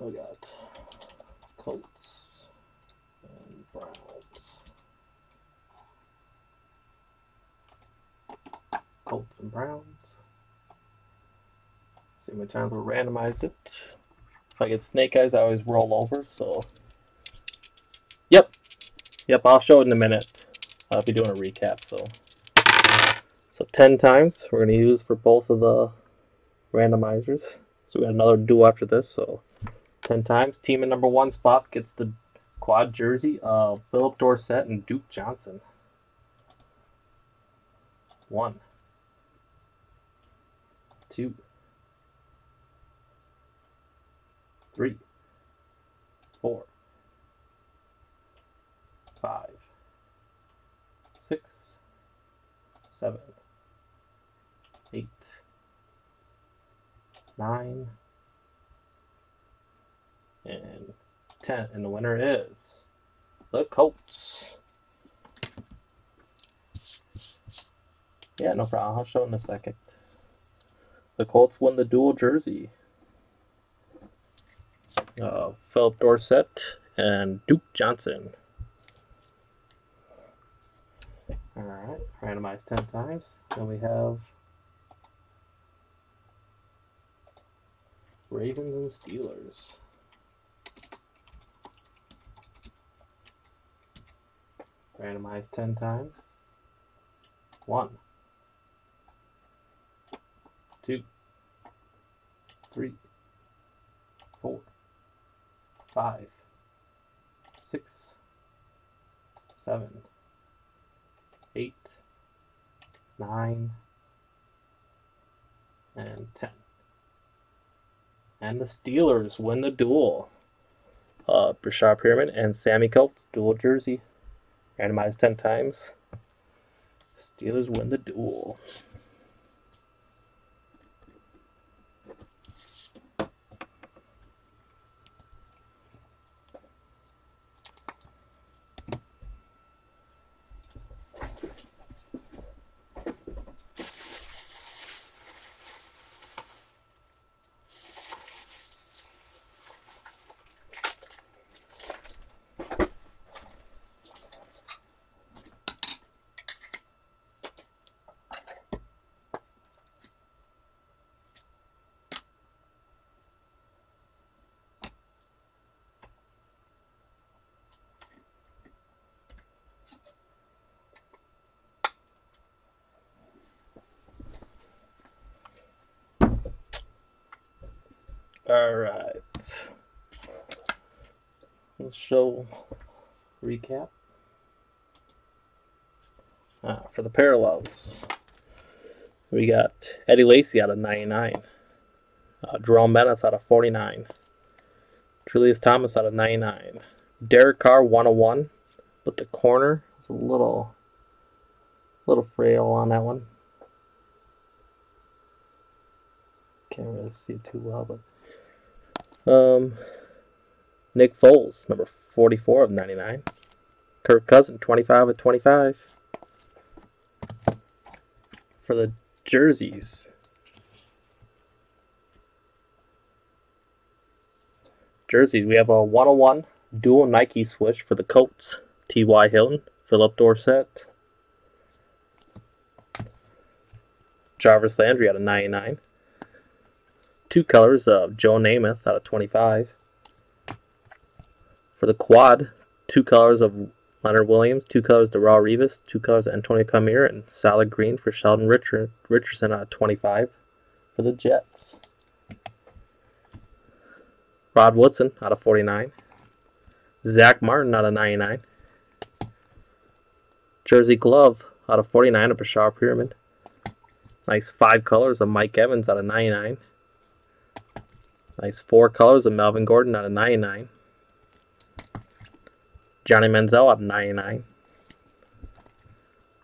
We got Colts and Browns. Colts and Browns. See how times we'll randomize it. If I get snake eyes, I always roll over, so. Yep. Yep, I'll show it in a minute. I'll be doing a recap, so. So 10 times we're going to use for both of the randomizers. So we got another duel after this, so 10 times. Team in number one spot gets the quad jersey of Phillip Dorsett and Duke Johnson. One, two, three, four, five, six, seven, eight, nine, and 10. And the winner is the Colts. Yeah, no problem. I'll show in a second. The Colts won the dual jersey. Phillip Dorsett and Duke Johnson. Alright, randomized 10 times. Then we have Ravens and Steelers. Randomized 10 times. One, two, three, four, five, six, seven, eight, nine, and 10. And the Steelers win the duel. Uh, Breshad Perriman and Sammy Coates, dual jersey. Randomized 10 times. Steelers win the duel. All right. Let's show recap. Ah, for the parallels, we got Eddie Lacy out of 99, uh, Jerome Bettis out of 49, Julius Thomas out of 99, Derek Carr 101, but the corner is a little, little frail on that one. Can't really see too well, but um, Nick Foles, number 44 of 99. Kirk Cousin, 25 of 25. For the jerseys. Jerseys, we have a 101 dual Nike switch for the Colts. T.Y. Hilton, Phillip Dorsett. Jarvis Landry out of 99 two colors of Joe Namath out of 25. For the quad, two colors of Leonard Williams, two colors to Raw Revis, two colors to Antonio Camir, and solid green for Sheldon Richard, Richardson out of 25 for the Jets. Rod Woodson out of 49. Zack Martin out of 99. Jersey Glove out of 49 of Breshad Perriman. Nice five colors of Mike Evans out of 99. Nice four colors of Melvin Gordon out of 99. Johnny Manziel of 99.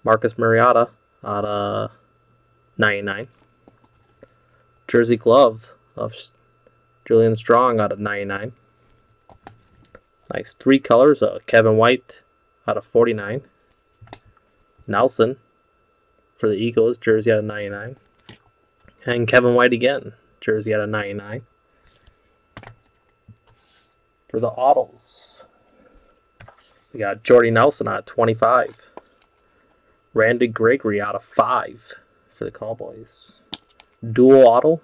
Marcus Mariota out of 99. Jersey glove of Jaelen Strong out of 99. Nice three colors. Uh, Kevin White out of 49. Nelson for the Eagles, jersey out of 99. And Kevin White again, jersey out of 99. For the autos, we got Jordy Nelson out of 25. Randy Gregory out of 5 for the Cowboys. Dual auto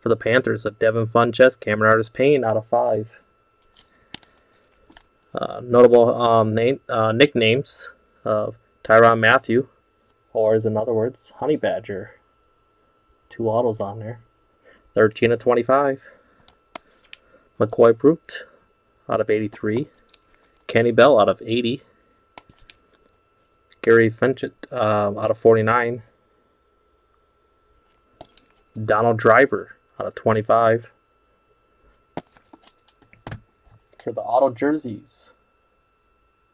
for the Panthers, a Devin Funchess, Cameron Artis Payne out of 5. Uh, notable um, name, uh, nicknames of Tyrann Mathieu, or as in other words, Honey Badger. Two autos on there. 13 of 25. McCoy Brooks out of 83. Kenny Bell out of 80. Gary Finchett uh, out of 49. Donald Driver out of 25. For the auto jerseys.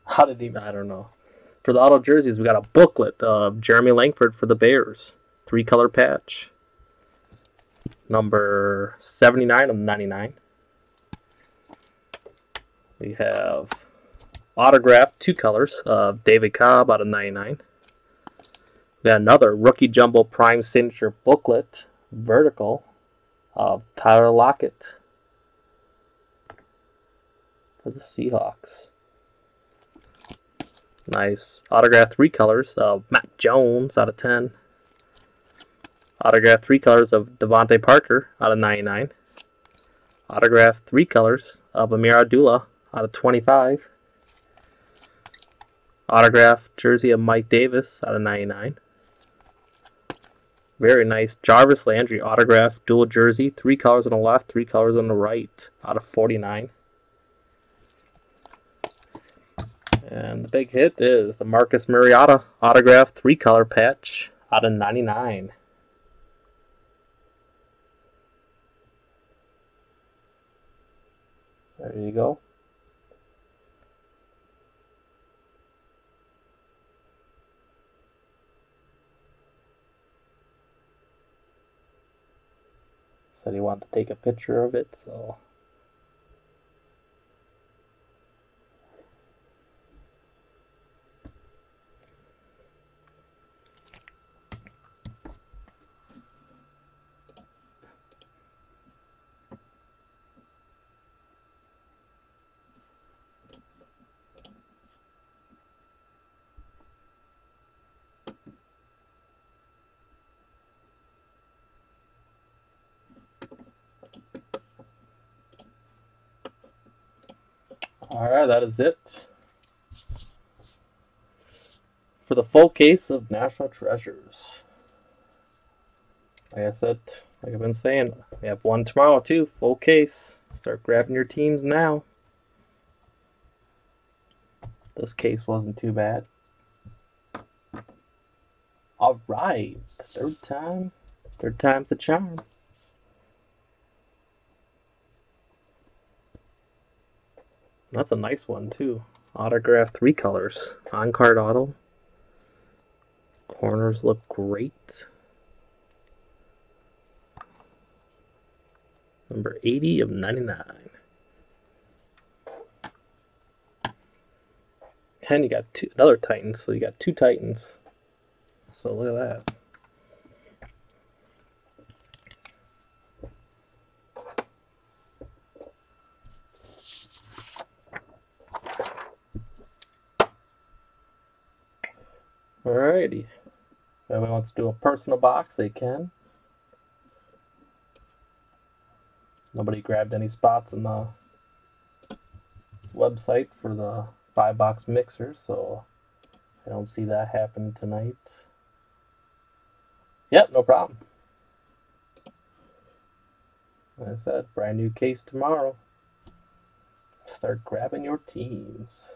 How did he? I don't know. For the auto jerseys, we got a booklet of Jeremy Langford for the Bears. Three color patch. Number 79 of 99. We have autographed two colors of David Cobb out of 99. We got another rookie jumbo prime signature booklet vertical of Tyler Lockett for the Seahawks. Nice. Autograph three colors of Matt Jones out of 10. Autograph three colors of DeVante Parker out of 99. Autograph three colors of Ameer Abdullah out of 25. Autograph jersey of Mike Davis out of 99. Very nice. Jarvis Landry autograph dual jersey. Three colors on the left, three colors on the right out of 49. And the big hit is the Marcus Mariota autograph three color patch out of 99. There you go. Said he wanted to take a picture of it, so Alright, that is it. For the full case of National Treasures. Like I said, like I've been saying, we have one tomorrow too, full case. Start grabbing your teams now. This case wasn't too bad. Alright, third time. Third time's the charm. That's a nice one too. Autograph three colors. On card auto. Corners look great. Number 80 of 99. And you got two, another Titan, so you got two Titans. So look at that. Alrighty. If anyone wants to do a personal box, they can. Nobody grabbed any spots in the website for the five box mixer, so I don't see that happen tonight. Yep, no problem. Like I said, brand new case tomorrow. Start grabbing your teams.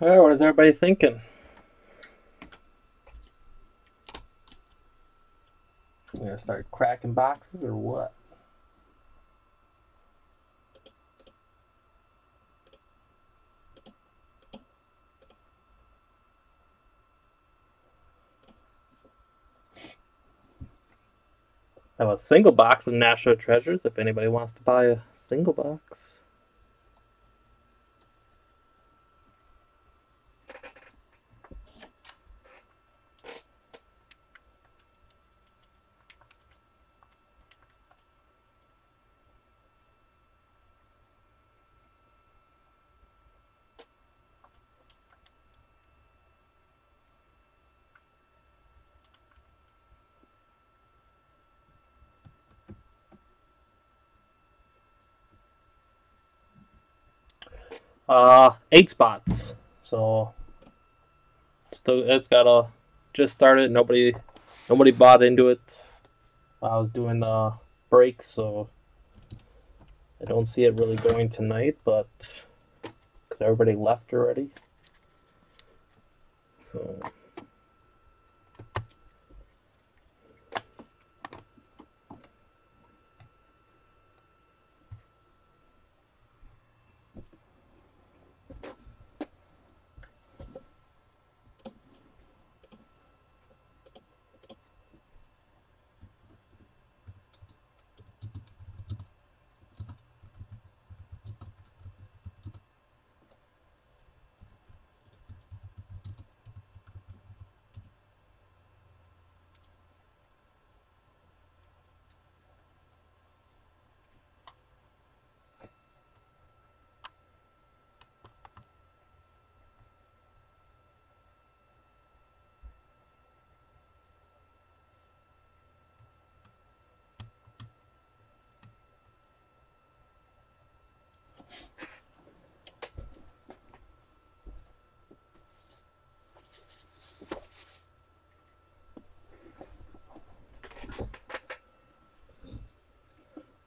All right, what is everybody thinking? You gonna start cracking boxes or what? I have a single box of National Treasures if anybody wants to buy a single box. Uh, eight spots. So still, it's got a just started. Nobody, nobody bought into it. I was doing the breaks, so I don't see it really going tonight. But because everybody left already, so.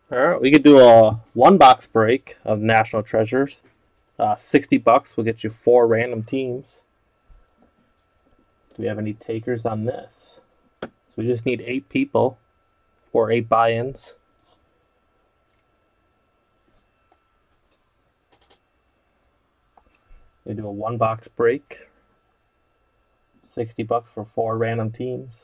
All right, we could do a one box break of National Treasures. Uh, 60 bucks will get you four random teams. Do we have any takers on this? So we just need eight people for eight buy ins. We do a one box break. 60 bucks for four random teams.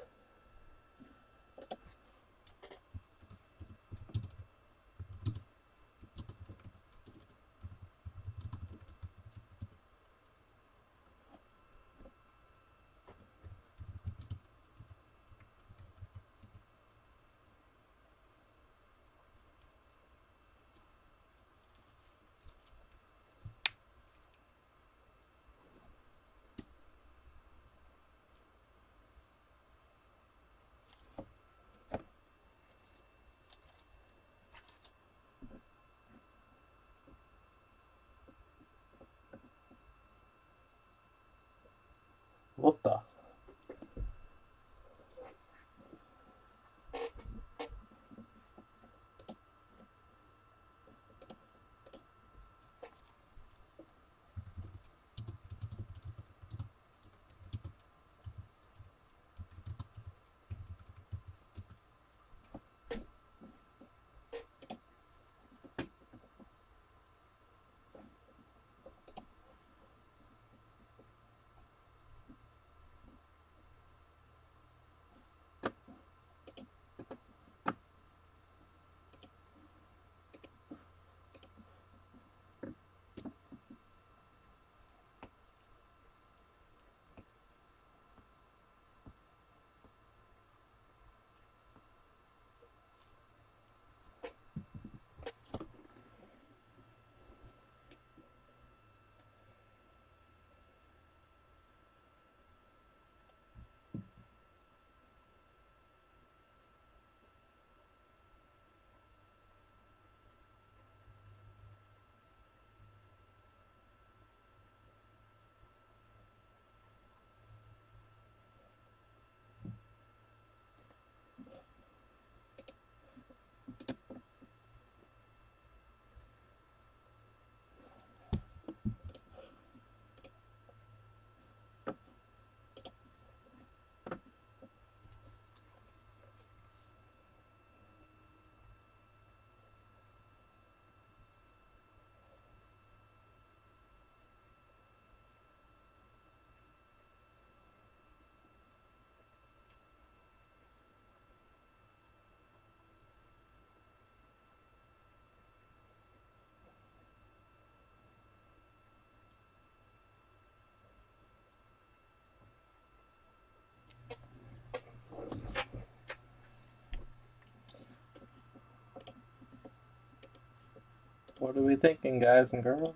What are we thinking, guys and girls?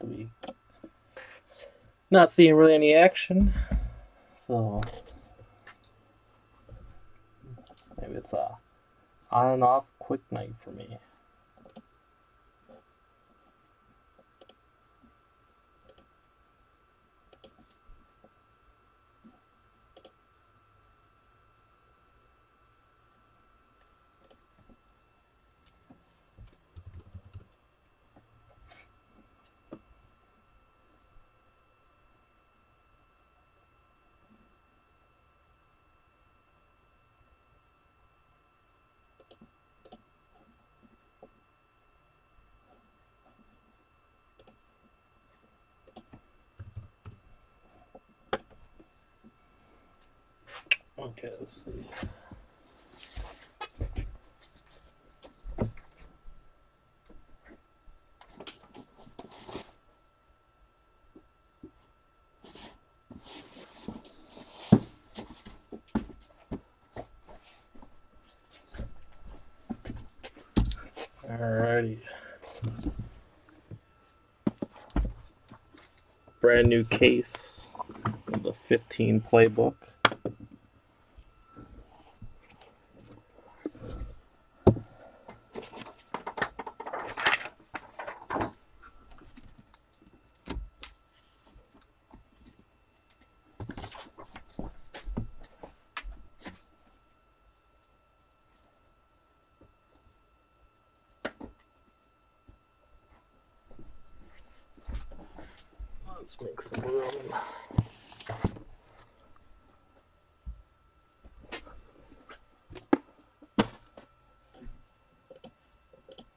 We not seeing really any action? So maybe it's a on and off quick night for me. Let's see. Alrighty. Brand new case of the 15 playbook. Let's make some room.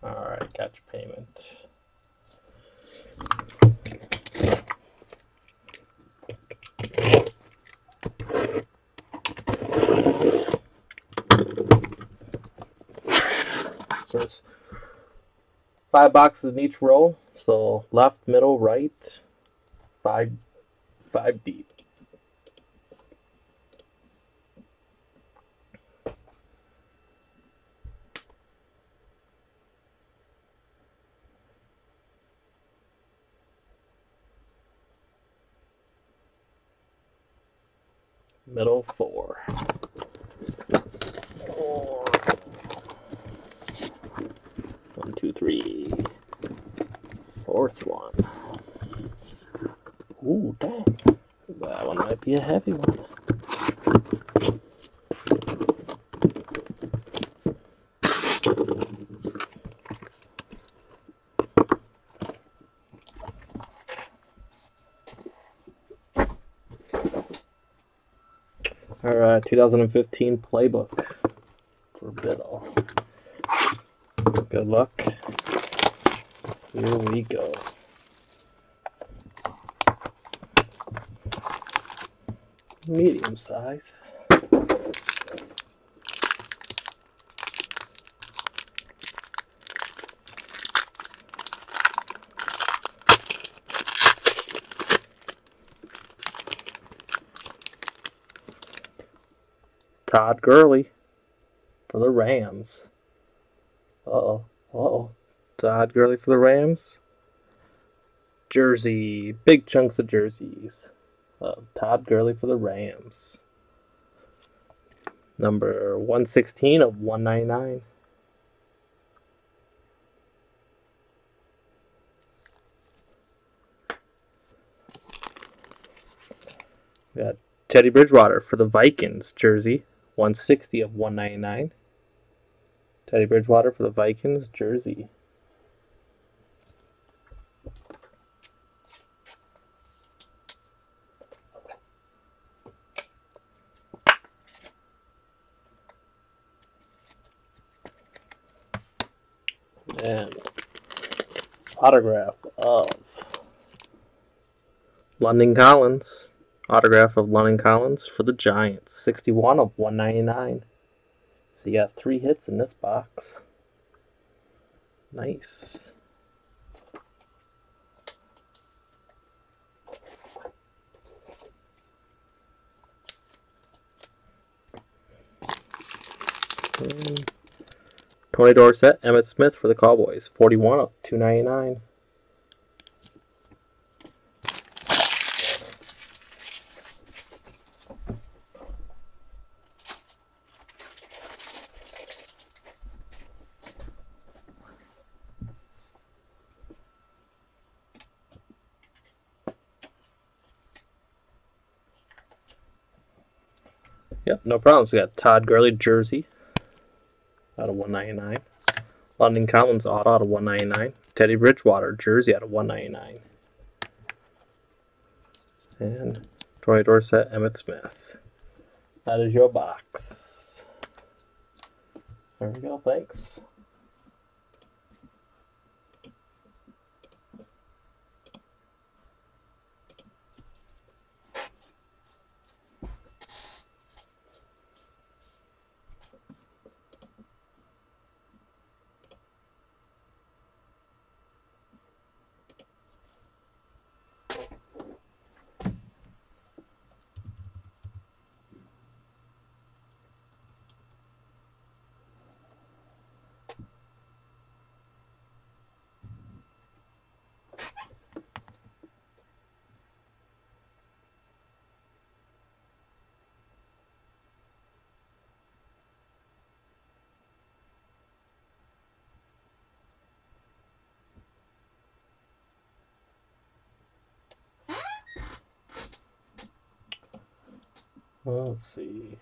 All right, got your payment. So it's five boxes in each row. So left, middle, right, five, five deep. Middle four. Four. One, two, three. Fourth one. Ooh, dang. That one might be a heavy one. All right, 2015 playbook for Biddle. Good luck. Here we go. Medium size. Todd Gurley for the Rams. Uh oh. Uh oh. Todd Gurley for the Rams. Jersey. Big chunks of jerseys. Uh, Todd Gurley for the Rams. Number 116 of 199. We got Teddy Bridgewater for the Vikings jersey. 160 of 199. Teddy Bridgewater for the Vikings jersey. And autograph of Landon Collins. Autograph of Landon Collins for the Giants. 61 of 199. So you got three hits in this box. Nice. And Tony Dorsett, Emmitt Smith for the Cowboys. 41 of 299. Yep, no problems. We got Todd Gurley jersey out of 199. Landon Collins auto out of 199. Teddy Bridgewater jersey out of 199. And Troy Dorsett, Emmitt Smith. That is your box. There we go. Thanks. Let's see.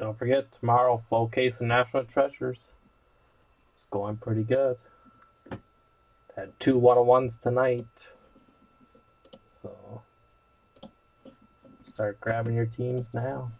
Don't forget, tomorrow, full case of National Treasures. It's going pretty good. Had two one-on-ones tonight. So, start grabbing your teams now.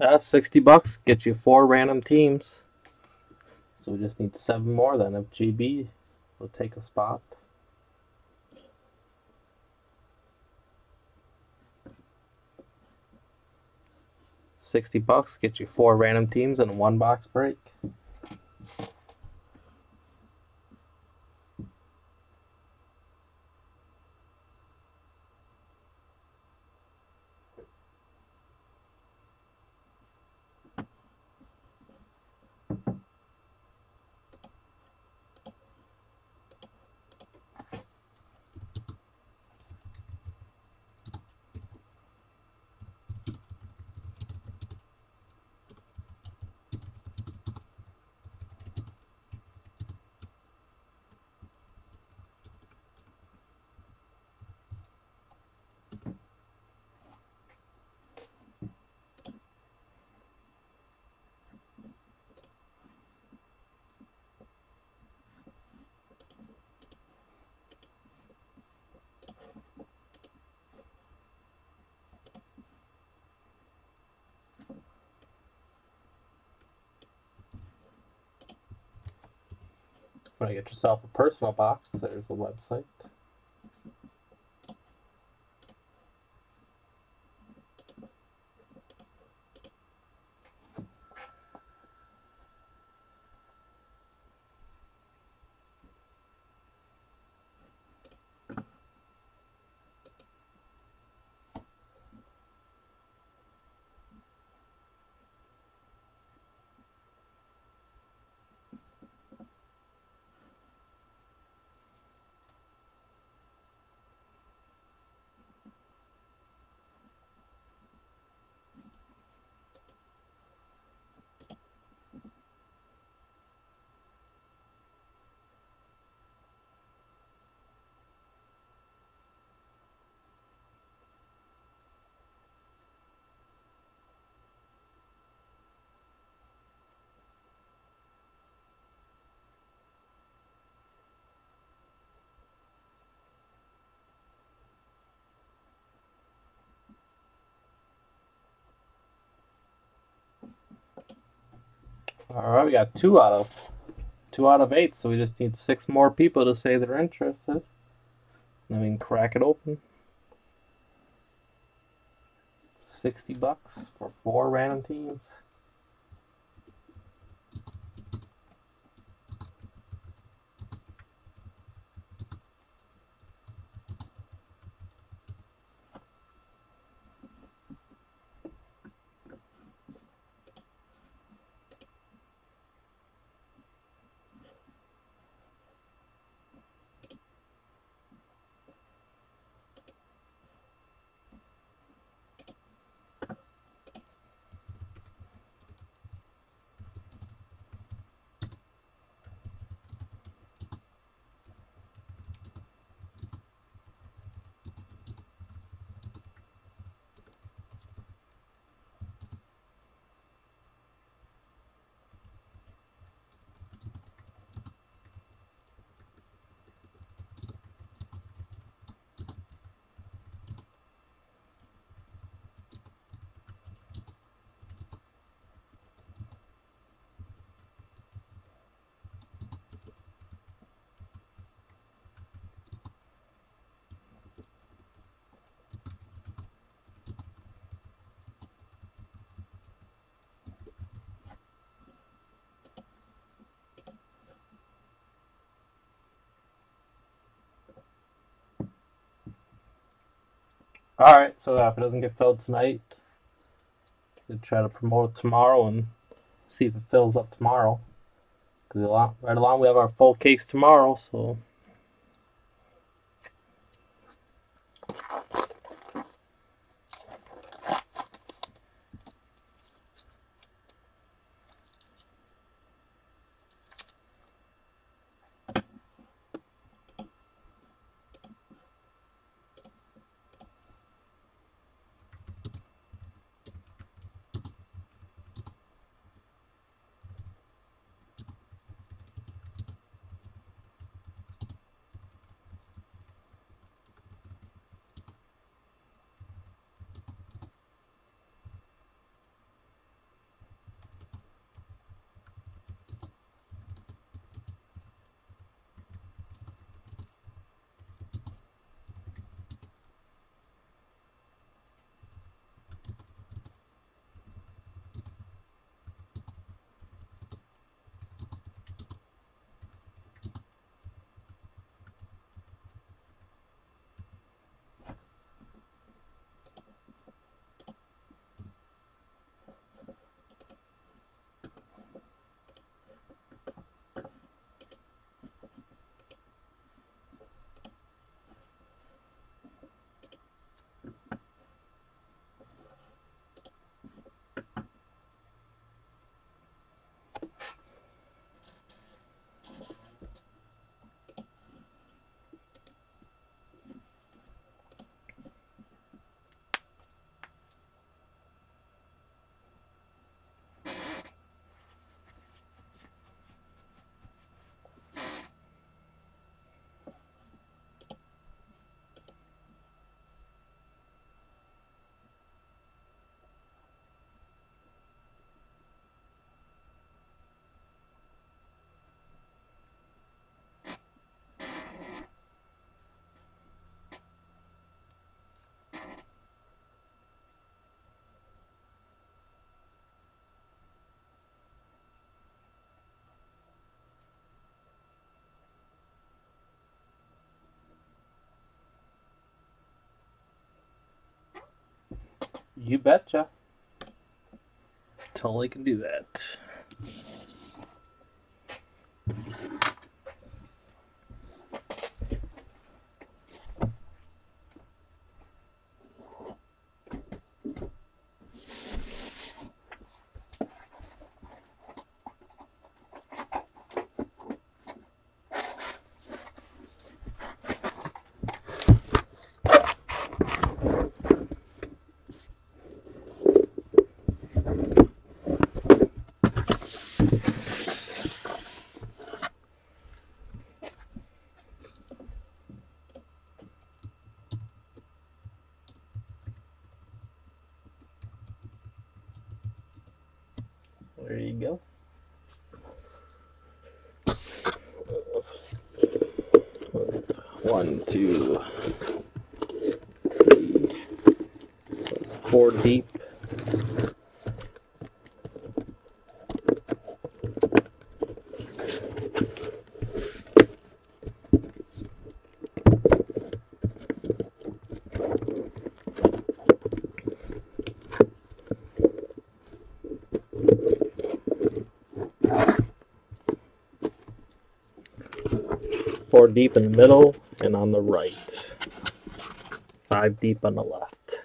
Yeah, 60 bucks get you four random teams. So we just need seven more then if GB will take a spot. Sixty bucks get you four random teams and one box break. Get yourself a personal box? There's a website. All right, we got two out of two out of eight, so we just need six more people to say they're interested. Then we can crack it open. Sixty bucks for four random teams. All right, so if it doesn't get filled tonight, we'll try to promote it tomorrow and see if it fills up tomorrow. Because right along, we have our full case tomorrow, so. You betcha. Totally can do that. There you go. One, two, three. So it's four deep. Four deep in the middle and on the right. Five deep on the left.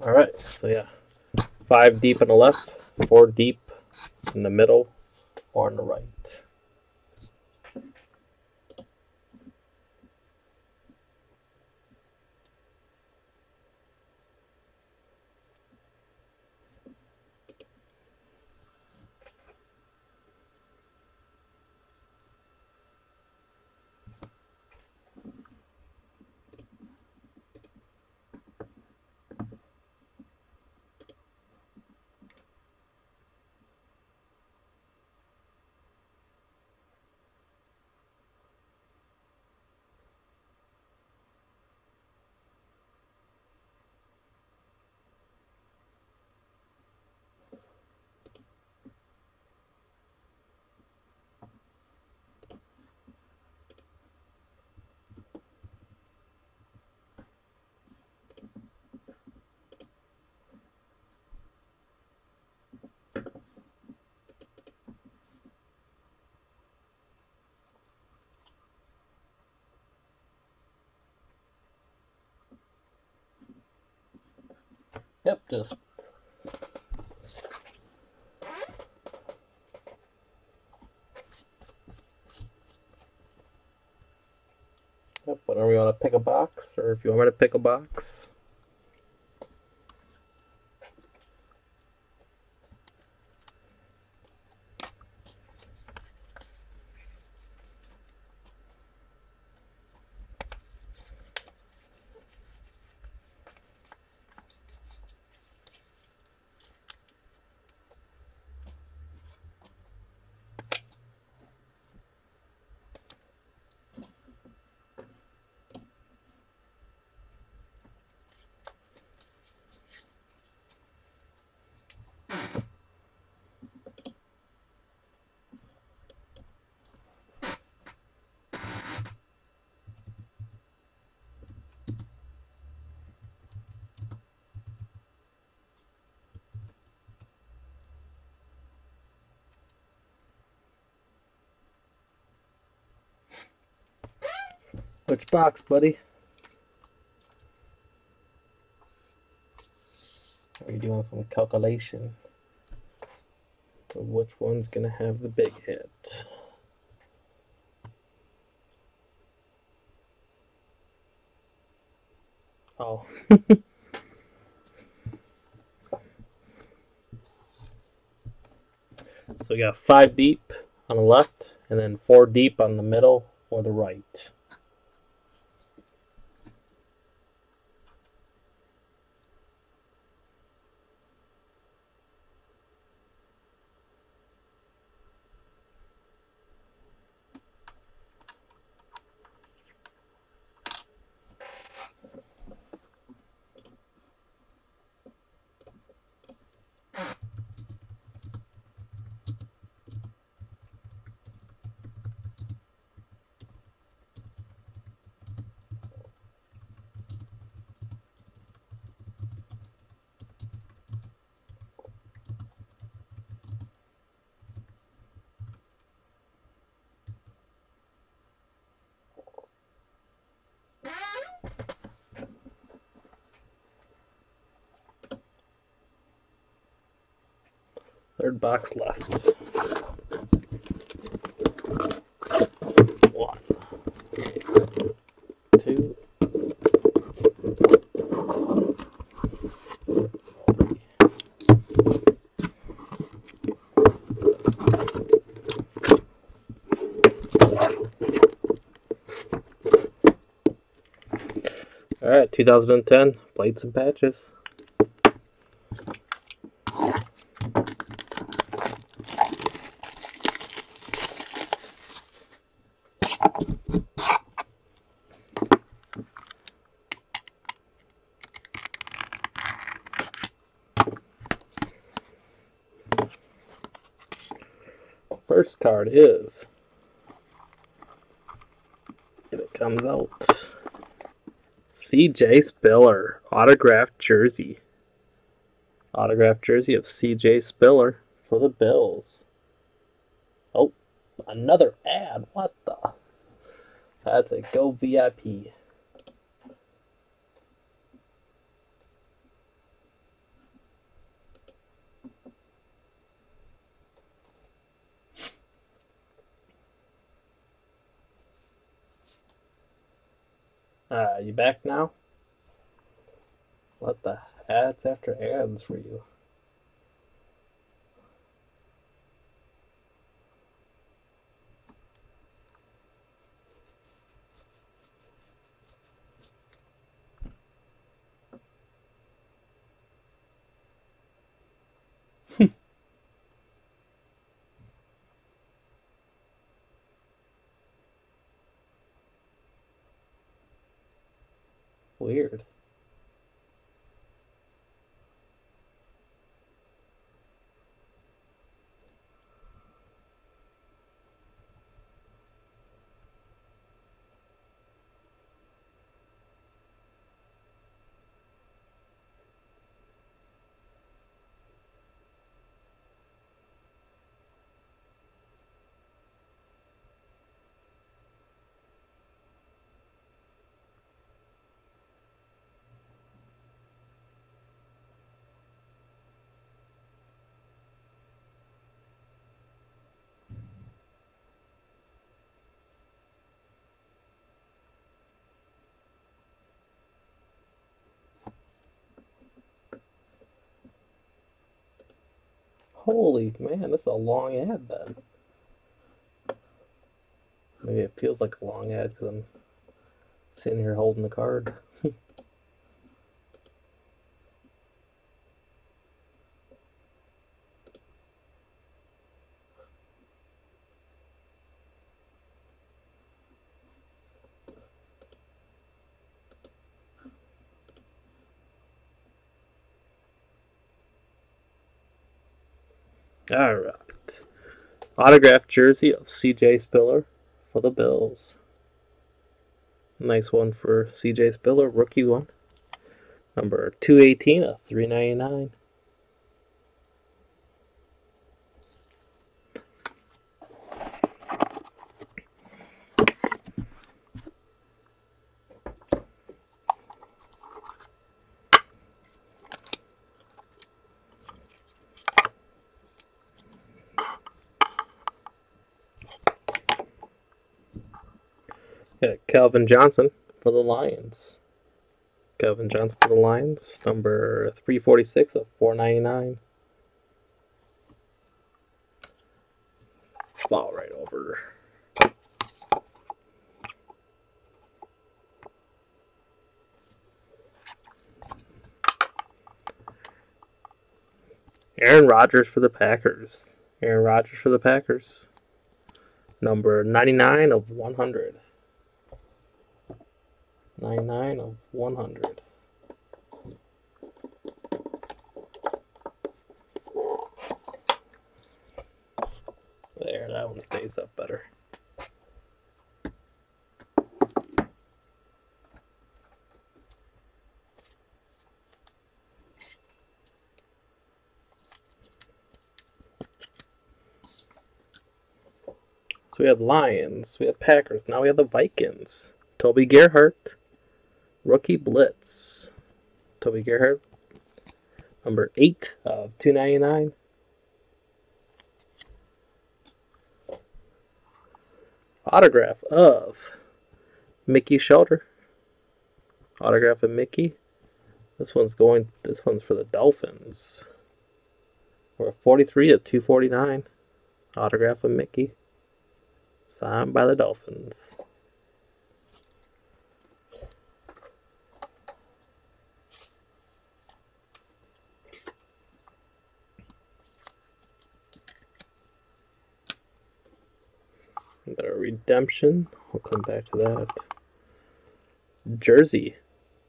All right, so yeah, five deep on the left, four deep in the middle, four on the right. Yep, just Yep, whenever you want to pick a box, or if you want me to pick a box. Which box, buddy? Are you doing some calculation which one's gonna have the big hit? Oh. So we got five deep on the left, and then four deep on the middle or the right. Box left. One, two, three. All right, 2010 plates and patches. First card is, if it comes out, CJ Spiller autographed jersey. Autographed jersey of CJ Spiller for the Bills. Oh, another ad. What the? That's a go VIP. Uh, you back now? What the ads after ads for you? Holy man, this is a long ad then. Maybe it feels like a long ad because I'm sitting here holding the card. All right. Autographed jersey of CJ Spiller for the Bills. Nice one for CJ Spiller, rookie one. Number 218 of 399. Yeah, Calvin Johnson for the Lions. Calvin Johnson for the Lions, number 346 of 499. fall right over. Aaron Rodgers for the Packers. Aaron Rodgers for the Packers. Number 99 of 100. 99 of 100. There, that one stays up better. So we have Lions, we have Packers, now we have the Vikings. Toby Gerhart, rookie blitz. Toby Gerhart, number eight of two ninety nine. Autograph of Mickey Schulter. Autograph of Mickey. This one's going. This one's for the Dolphins. We're 43 of 249. Autograph of Mickey. Signed by the Dolphins. The redemption. We'll come back to that. Jersey.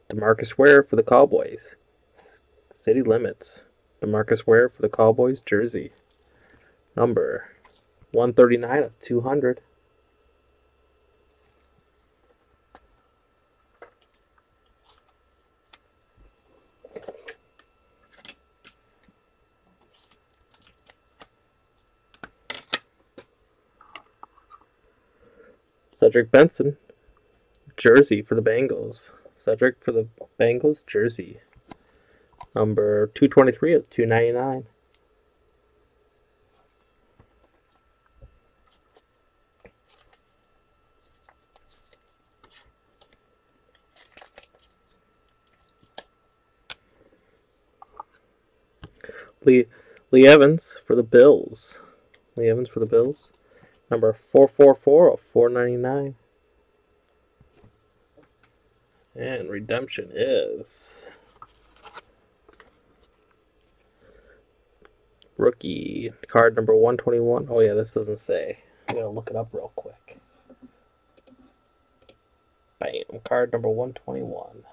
DeMarcus Ware for the Cowboys. City limits. DeMarcus Ware for the Cowboys jersey. Number 139 of 200. Cedric Benson, jersey for the Bengals. Cedric for the Bengals jersey. Number 223 of 299. Lee Lee Evans for the Bills. Lee Evans for the Bills. Number 444 of 499. And redemption is rookie card number 121. Oh yeah, this doesn't say. I gotta look it up real quick. Bam, card number 121.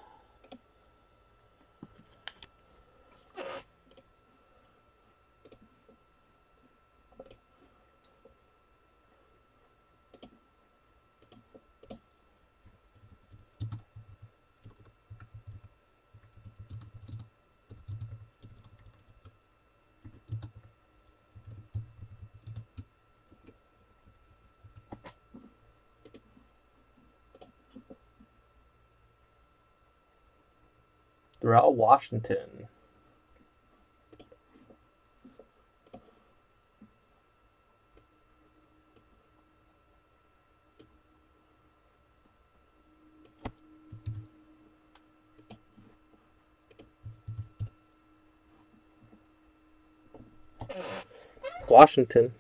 Daryl Washington. Washington.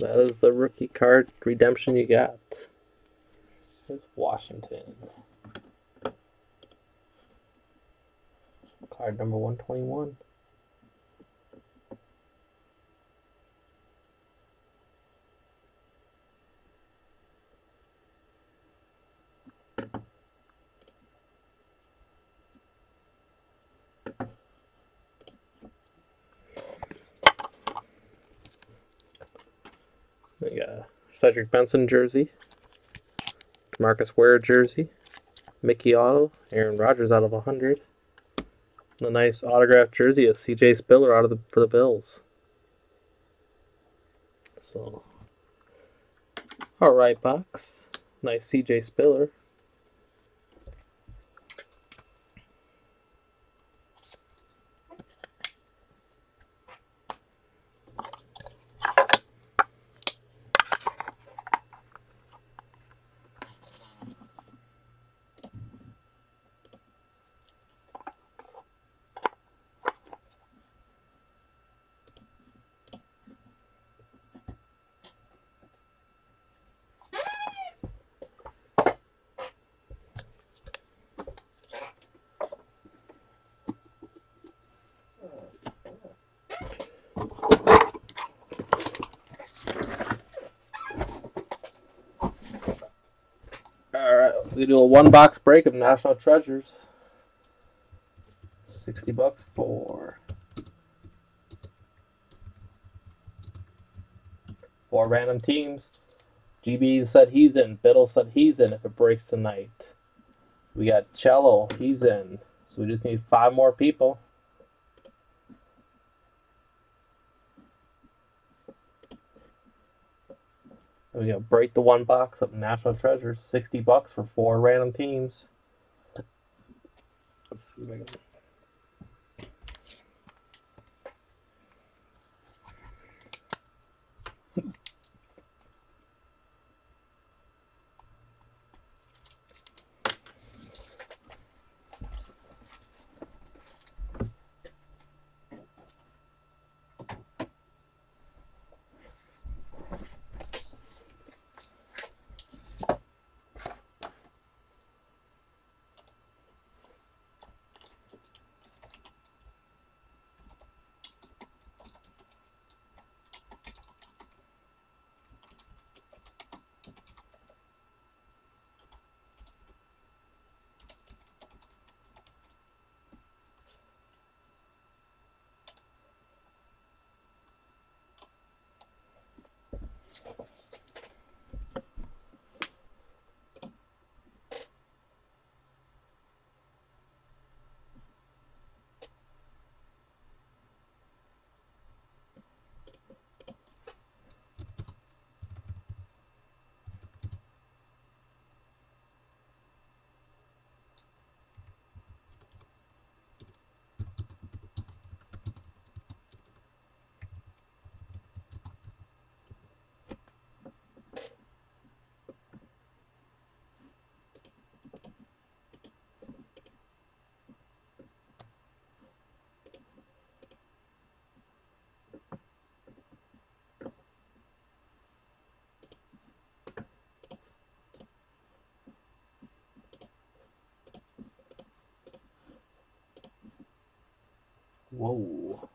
That is the rookie card redemption you got. It's Washington. Card number 121. We got Cedric Benson jersey, Marcus Ware jersey, Mickey Otto, Aaron Rodgers out of 100, a nice autographed jersey of CJ Spiller out of the for the Bills. So, all right, box. Nice CJ Spiller. One box break of National Treasures. 60 bucks for four random teams. GB said he's in. Biddle said he's in if it breaks tonight. We got Cello, he's in. So we just need five more people. Got to break the one box of National Treasures, sixty bucks for four random teams. Let's see if I can. Whoa. What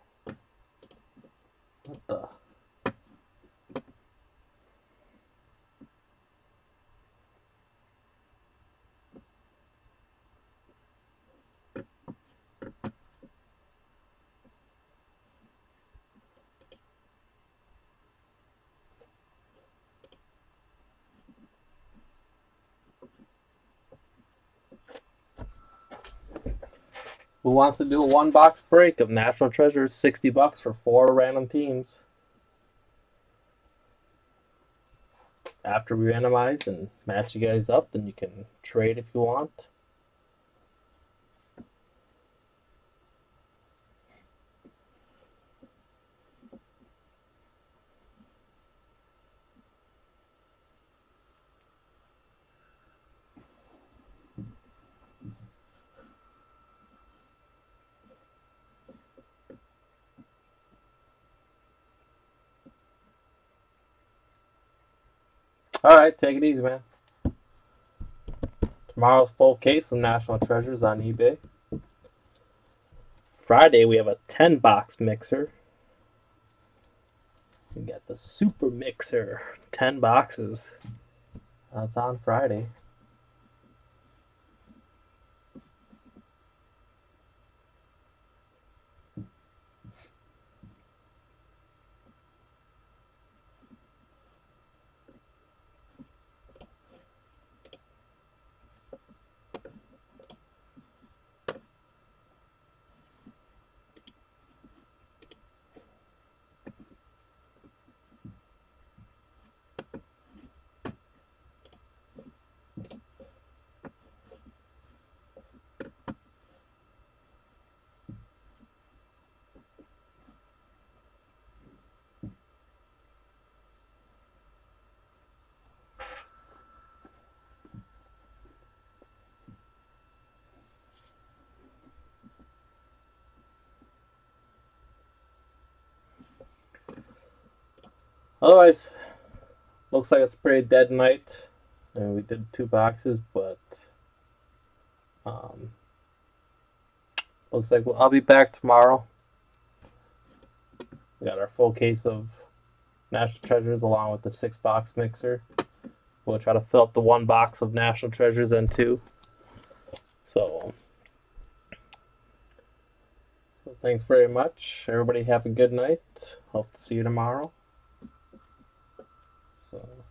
Who wants to do a one box break of National Treasures? 60 bucks for four random teams. After we randomize and match you guys up, then you can trade if you want. All right, take it easy, man. Tomorrow's full case of National Treasures on eBay. Friday, we have a 10 box mixer. We got the Super Mixer, 10 boxes. That's on Friday. Otherwise, looks like it's pretty dead night. And we did two boxes, but um, looks like we'll, I'll be back tomorrow. We got our full case of National Treasures along with the six box mixer. We'll try to fill up the one box of National Treasures and two. So, so thanks very much. Everybody have a good night. Hope to see you tomorrow. So.